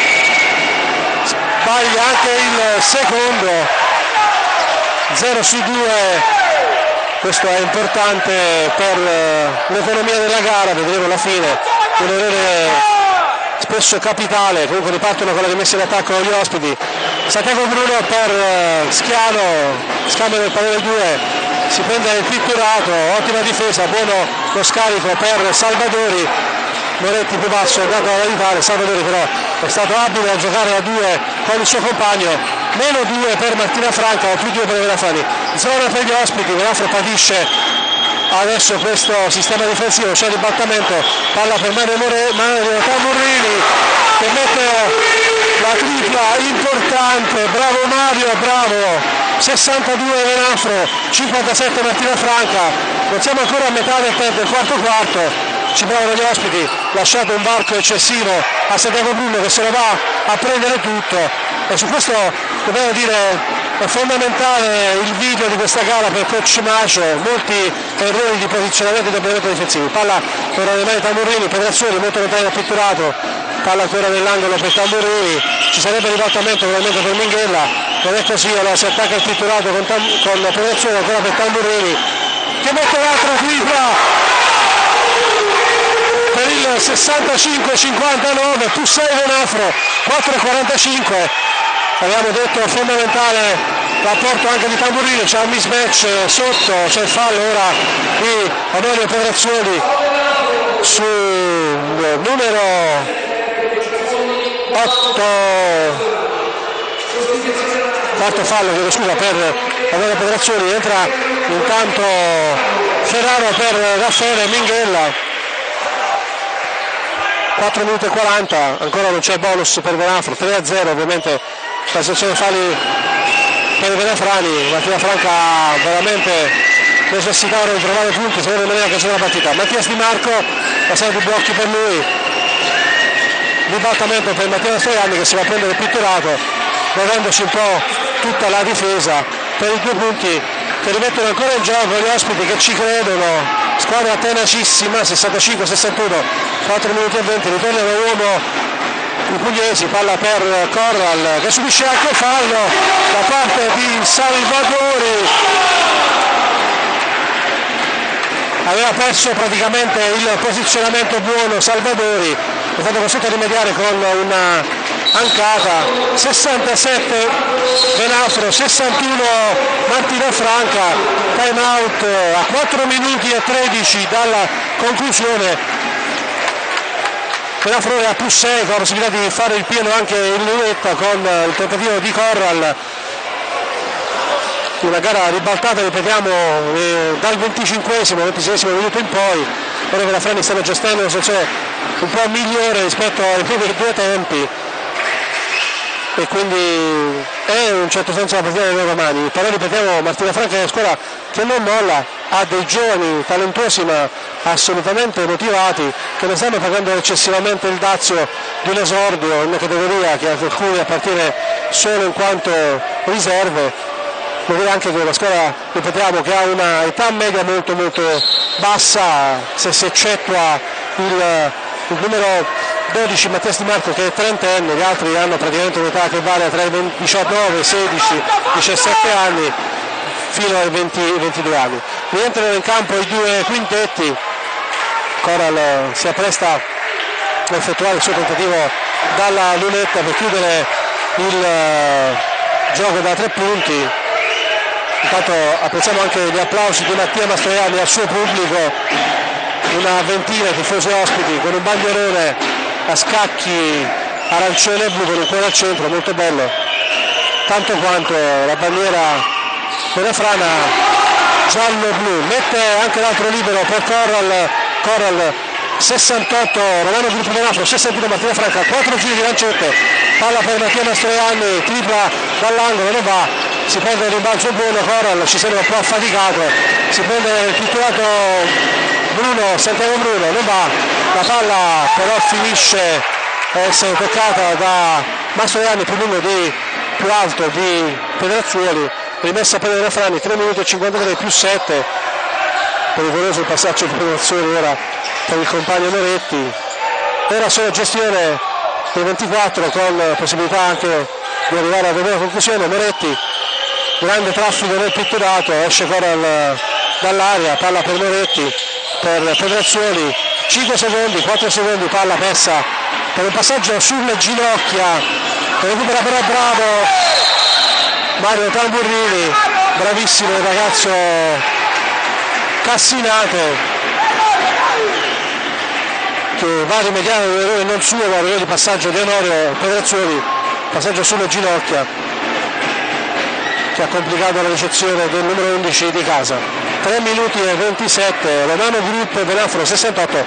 sbaglia anche il secondo, 0 su 2, questo è importante per eh, l'economia della gara, vedremo alla fine, un errore spesso capitale, comunque ripartono con la rimessa in attacco gli ospiti. Santiago Bruno per uh, Schiano, scambio del pallone 2 si prende il pitturato, ottima difesa, buono lo scarico per Salvadori, Moretti più basso, è andato ad aiutare, Salvadori però è stato abile a giocare a due con il suo compagno, meno due per Martina Franca, più due per Verafani, zona per gli ospiti, Verafro patisce adesso questo sistema difensivo, c'è ribattamento, palla per Mario, More, Mario che mette la tripla importante, bravo Mario, bravo, 62 Venafro, 57 Martina Franca, non siamo ancora a metà del quarto quarto, ci provano gli ospiti, lasciate un varco eccessivo a Santiago Bruno che se lo va a prendere tutto. E su questo dobbiamo dire è fondamentale il video di questa gara per coach Macio, molti errori di posizionamento e di doppiamento difensivo, palla per Alemani Tamburrini, Pedrazzoni molto lontano dal pitturato, palla ancora nell'angolo per Tamburrini, ci sarebbe ribaltamento probabilmente per Minghella, non è così, allora si attacca il pitturato con, con Pedrazzoni ancora per Tamburrini, che mette l'altra tripla 65-59 più 6 Venafro 4-45 abbiamo detto fondamentale l'apporto anche di Tamburini c'è un mismatch sotto c'è il fallo ora di Amelio Pedrazzoli su numero 8 quarto fallo chiedo scusa per Amelio Pedrazzoli entra intanto Ferraro per Raffaele Minghella 4 minuti e 40, ancora non c'è bonus per Venafro, 3 a 0 ovviamente la sezione falli per Venafrani, Mattia Franca veramente necessitava di trovare punti se non rimaneva che c'è la partita. Mattias Di Marco, serie di blocchi per lui, ribaltamento per Mattia Storiani che si va a prendere pitturato, muovendosi un po' tutta la difesa per i due punti che rimettono ancora in gioco gli ospiti che ci credono squadra tenacissima 65-61 4 minuti e 20 ritorno da uomo i pugliesi palla per Corral che subisce anche fallo da parte di Salvatori aveva perso praticamente il posizionamento buono Salvadori è stato costretto a rimediare con una Ancata 67 Benafro 61 Martino Franca time out a 4 minuti e 13 dalla conclusione. Benafro è a più 6 con la possibilità di fare il pieno anche in lunetta con il tentativo di Corral. Una gara ribaltata ripetiamo eh, dal 25 26 minuto in poi. Ora che la Freni stanno gestendo una situazione un po' migliore rispetto ai primi due tempi e quindi è in un certo senso la partita dei loro mani, però ripetiamo Martina Franca è una scuola che non molla, ha dei giovani talentuosi ma assolutamente motivati che non stanno pagando eccessivamente il dazio di un esordio in una categoria che a alcuni appartiene solo in quanto riserve. Vuol dire anche che una scuola ripetiamo che ha una età media molto molto bassa se si eccettua il, il numero 12 Mattias Di Marco che è 30enne, gli altri hanno praticamente un'età che varia tra i 19, 16, 17 anni fino ai 20, 22 anni. Rientrano in campo i due quintetti, Coral si appresta a effettuare il suo tentativo dalla lunetta per chiudere il uh, gioco da tre punti. Intanto apprezziamo anche gli applausi di Mattia Mastroianni al suo pubblico, una ventina di tifosi ospiti con un bandierone a scacchi arancione e blu con un cuore al centro, molto bello, tanto quanto la bandiera della frana giallo-blu, mette anche l'altro libero per Corral, Corral 68, Romano Gruppo Venafro, 61 Martina Franca, 4 giri di lancetto, palla per Mattia Mastroianni, tripla dall'angolo, non va, si prende il rimbalzo buono, Corral ci sembra un po' affaticato, si prende il pitturato Bruno, Santiago Bruno, non va, la palla però finisce a essere toccata da Mastroianni più lungo di più alto di Pedrazzuoli, rimessa per Frani, 3 minuti e 53 più 7, pericoloso il passaggio di Pedrazzuoli ora per il compagno Moretti, era solo gestione dei 24 con possibilità anche di arrivare ad una conclusione, Moretti, grande traffico nel pitturato, esce fuori dall'aria, palla per Moretti, per Pedrazzuoli 5 secondi 4 secondi palla persa per un passaggio sulle ginocchia. Recupera però bravo Mario Tamburrini bravissimo il ragazzo Cassinato che va a rimediare un errore non suo ma l'errore di passaggio di Onorio Pedrazzuoli passaggio sulle ginocchia che ha complicato la ricezione del numero 11 di casa. 3 minuti e 27 Romano Gruppo Benafro 68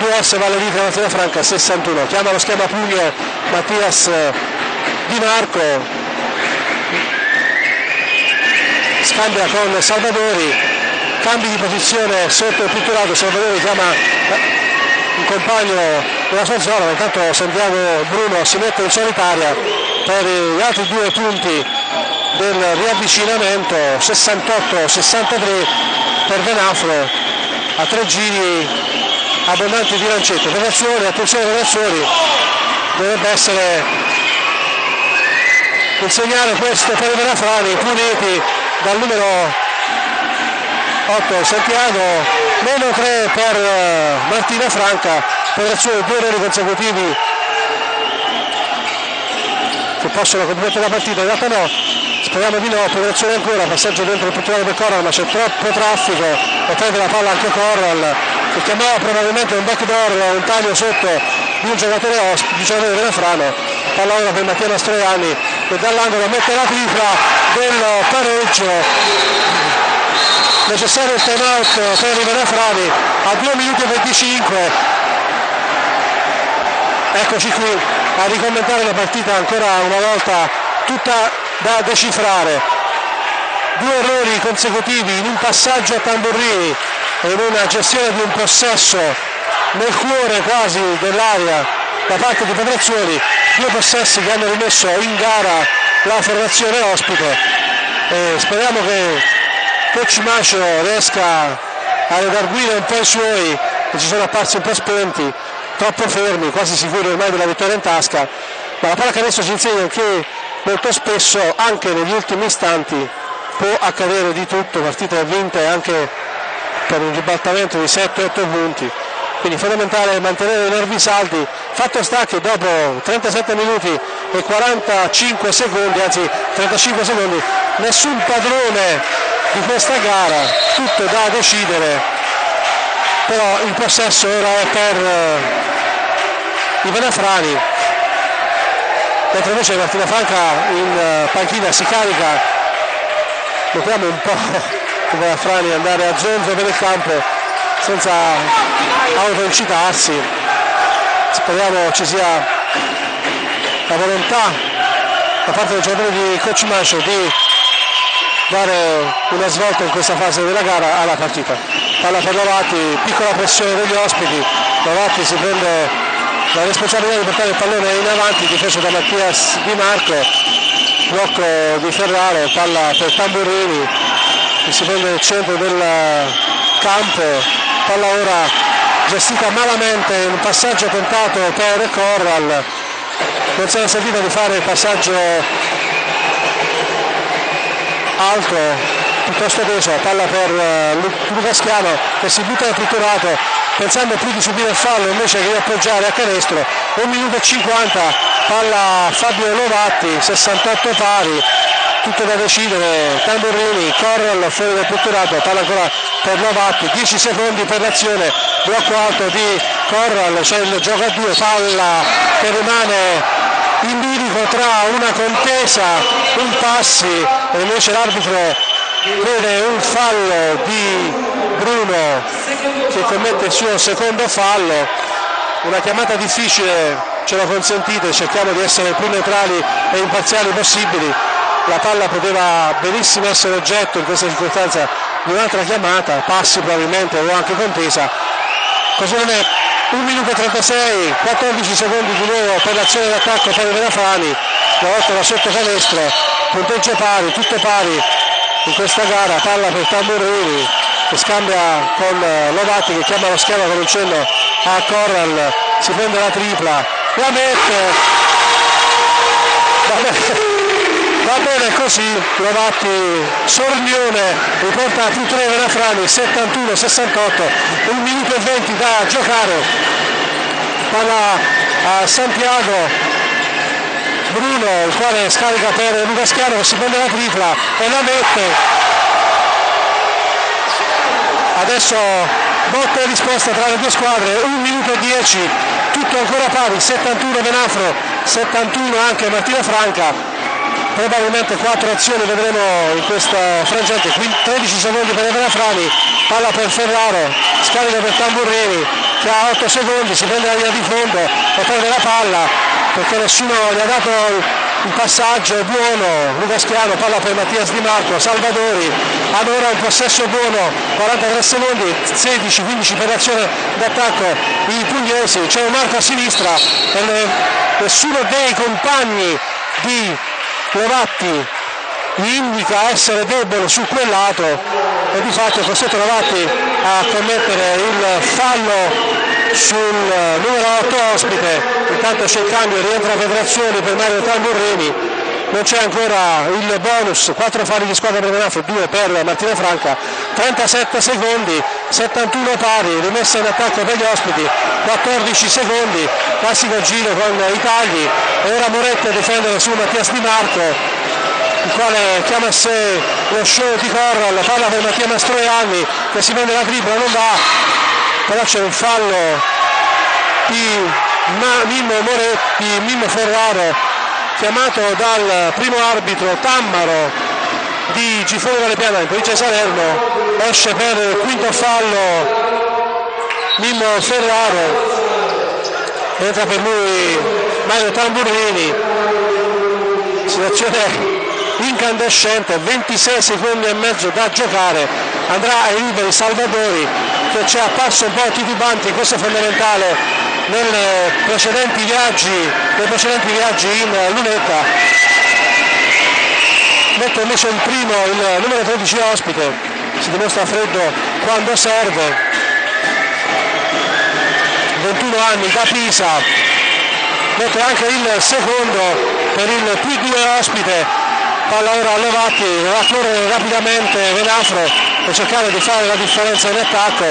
2S Valerita Mattina Franca 61 chiama lo schema Pugno Mattias Di Marco. Scambia con Salvadori. Cambi di posizione sotto il pitturato Salvadori chiama un compagno della sua zona, intanto Santiago Bruno si mette in solitaria per gli altri due punti del riavvicinamento 68-63 per Venafro a tre giri abbondanti di lancetto. Venezuoli, attenzione Venezuoli, dovrebbe essere il segnale questo per Venafrani, puniti dal numero 8 Santiago meno 3 per eh, Martina Franca suoi due errori consecutivi che possono compromettere la partita in realtà no speriamo di no progressione ancora passaggio dentro il portiere per Corral ma c'è troppo traffico e prende la palla anche Corral che chiamava probabilmente un backdoor un taglio sotto di un giocatore ospite di giocatore dell'Afrano palla ora per Mattia Mastroianni che dall'angolo mette la tripla del pareggio. Necessario il time out per i Venafrani a 2 minuti e 25 eccoci qui a ricommentare la partita ancora una volta tutta da decifrare. Due errori consecutivi in un passaggio a tamburini e in una gestione di un possesso nel cuore quasi dell'area da parte di Pedrazzuoli due possessi che hanno rimesso in gara la formazione ospite. E speriamo che Coach Macio riesca a redarguire un po' i suoi che ci sono apparsi un po' spenti, troppo fermi, quasi sicuri ormai della vittoria in tasca, ma la pallacanestro ci insegna che molto spesso anche negli ultimi istanti può accadere di tutto, partite vinte anche per un ribaltamento di 7-8 punti. Quindi fondamentale mantenere i nervi saldi. Fatto sta che dopo 37 minuti e 45 secondi anzi 35 secondi nessun padrone di questa gara tutto da decidere. Però il possesso ora è per i Venafrani mentre invece Martina Franca in uh, panchina si carica notiamo un po' i Venafrani andare a zonzo per il campo senza autoincitarsi speriamo ci sia la volontà da parte del giocatore di Coach Macio di dare una svolta in questa fase della gara alla partita. Palla per Lovatti, piccola pressione degli ospiti. Lovatti si prende la responsabilità di portare il pallone in avanti difeso da Mattias Di Marco blocco di Ferraro palla per Tamburini che si prende il centro del campo palla ora gestita malamente un passaggio tentato per Corral non si è sentito di fare il passaggio alto piuttosto teso palla per uh, Luca Schiano che si butta nel pitturato pensando più di subire il fallo invece che di appoggiare a canestro 1 minuto e 50 palla Fabio Lovatti 68 pari tutto da decidere Tamburini, Corral fuori dal pitturato palla ancora per Novatti 10 secondi per l'azione blocco alto di Corral c'è il gioco a due palla che rimane in bilico tra una contesa un passi e invece l'arbitro vede un fallo di Bruno che commette il suo secondo fallo. Una chiamata difficile ce lo consentite cerchiamo di essere più neutrali e imparziali possibili. La palla poteva benissimo essere oggetto in questa circostanza di un'altra chiamata, passi probabilmente o anche contesa. Così non è. 1 minuto e 36, 14 secondi di nuovo per l'azione d'attacco per i Verafani, la volta da sotto canestro, punteggio pari, tutto pari in questa gara, palla per Tamburini che scambia con Lovatti che chiama lo schema con un cenno a Corral, si prende la tripla, la mette. Vabbè va bene così Lovatti Sornione riporta più 3 Venafrani 71-68 1 minuto e 20 da giocare. Palla a Santiago Bruno il quale scarica per Luca Schiano che si prende la tripla e la mette. Adesso botta e risposta tra le due squadre 1 minuto e 10 tutto ancora pari 71 Venafro 71 anche Martina Franca. Probabilmente 4 azioni vedremo in questo frangente. 13 secondi per Evera Frani palla per Ferraro scarica per Tamburrini che ha 8 secondi si prende la linea di fondo e prende la palla perché nessuno gli ha dato il passaggio buono. Luca Schiano palla per Mattias Di Marco Salvadori hanno ora un possesso buono 43 secondi 16-15 per l'azione d'attacco i pugliesi c'è un marco a sinistra e nessuno dei compagni di Lovatti gli indica essere debole su quel lato e di fatto è costretto Lovatti a commettere il fallo sul numero 8 ospite. Intanto c'è il cambio rientra Pedrazzoni per Mario Tamburrini. Non c'è ancora il bonus 4 falli di squadra per Venafro 2 per Martina Franca. 37 secondi 71 pari rimessa in attacco per gli ospiti. 14 secondi classico giro con i tagli. Ora Moretti a difendere su Mattias Di Marco il quale chiama a sé lo show di Corral. Palla per Mattia Mastroianni che si prende la tripla non va però c'è un fallo di Mimmo Moretti Mimmo Ferraro chiamato dal primo arbitro Tammaro di Gifone Valepiana in provincia di Salerno. Esce per il quinto fallo Mimmo Ferraro. Entra per lui Mario Tamburini situazione incandescente 26 secondi e mezzo da giocare. Andrà ai liberi Salvadori che ci è apparso un po' titubante in questo fondamentale nei precedenti viaggi, nei precedenti viaggi in lunetta. Mette invece il primo il numero 13 ospite. Si dimostra freddo quando serve. 21 anni da Pisa. Mette anche il secondo per il P2 ospite palla ora a Levatti va a correre rapidamente Venafro per cercare di fare la differenza in attacco.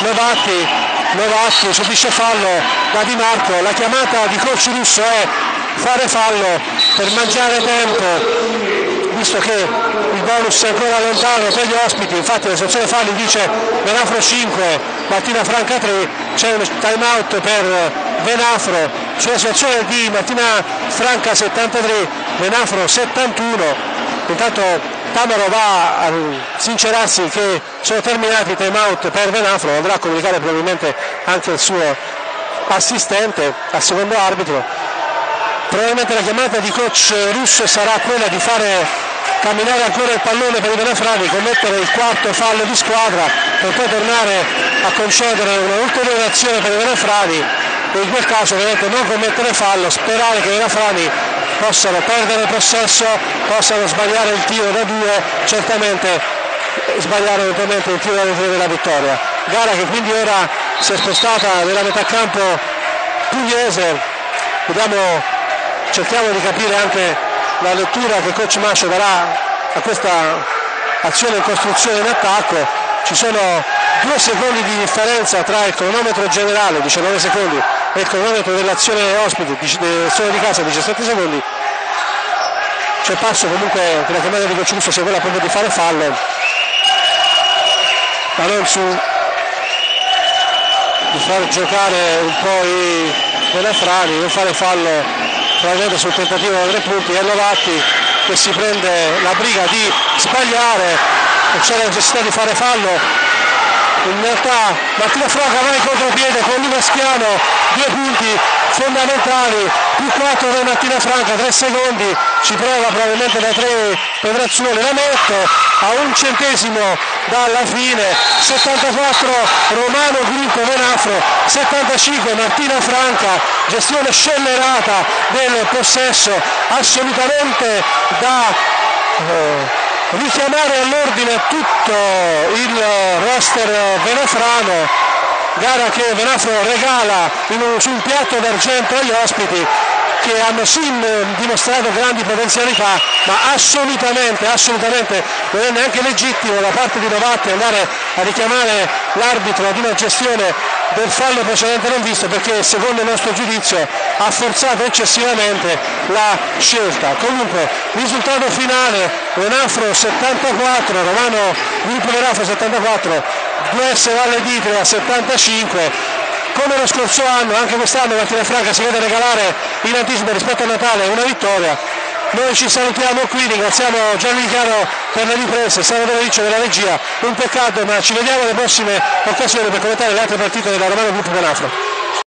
Levatti Novacchi subisce fallo da Di Marco, la chiamata di coach russo è fare fallo per mangiare tempo visto che il bonus è ancora lontano per gli ospiti, infatti la sezione falli dice Venafro 5, Martina Franca 3, c'è un time out per Venafro, sulla sezione di Martina Franca 73, Venafro 71, intanto Tamaro va a sincerarsi che sono terminati i time out per Venafro, andrà a comunicare probabilmente anche il suo assistente al secondo arbitro. Probabilmente la chiamata di coach russo sarà quella di fare camminare ancora il pallone per i venefrani, commettere il quarto fallo di squadra per poi tornare a concedere un'ulteriore azione per i venefrani e in quel caso ovviamente non commettere fallo, sperare che i venefrani possano perdere possesso, possano sbagliare il tiro da due, certamente sbagliare eventualmente il tiro da due della vittoria. Gara che quindi ora si è spostata nella metà campo pugliese, vediamo, cerchiamo di capire anche la lettura che coach Mascio darà a questa azione in costruzione in attacco, ci sono due secondi di differenza tra il cronometro generale, 19 secondi, il cronometro dell'azione ospite, dell'azione di casa, 17 secondi, c'è passo comunque che la chiamata di Coach sia quella proprio di fare fallo, ma non su di far giocare un po' i Benafrani, non fare fallo probabilmente sul tentativo da tre punti e Novatti che si prende la briga di sbagliare e c'è la necessità di fare fallo in realtà Martino Franca va in contropiede con Luca Schiano due punti fondamentali più 4 per Martina Franca 3 secondi ci prova probabilmente da 3 Pedrazzoli la metto a un centesimo dalla fine 74 Romano Gruppo Venafro 75 Martina Franca gestione scellerata del possesso assolutamente da eh, richiamare all'ordine tutto il roster venafrano, gara che Venafro regala un, su un piatto d'argento agli ospiti che hanno sì dimostrato grandi potenzialità, ma assolutamente, assolutamente non è neanche legittimo da parte di Novatti andare a richiamare l'arbitro ad una gestione del fallo precedente non visto perché secondo il nostro giudizio ha forzato eccessivamente la scelta. Comunque risultato finale Renafro 74, Romano Gruppo Renafro 74, 2S Valle d'Itria a 75 come lo scorso anno, anche quest'anno Martina Franca si vede regalare in anticipo rispetto a Natale una vittoria. Noi ci salutiamo qui, ringraziamo Gianni Chiaro per le riprese, Salvatore Riccio della regia, un peccato ma ci vediamo alle prossime occasioni per commentare le altre partite della Romano Gruppo Penafro.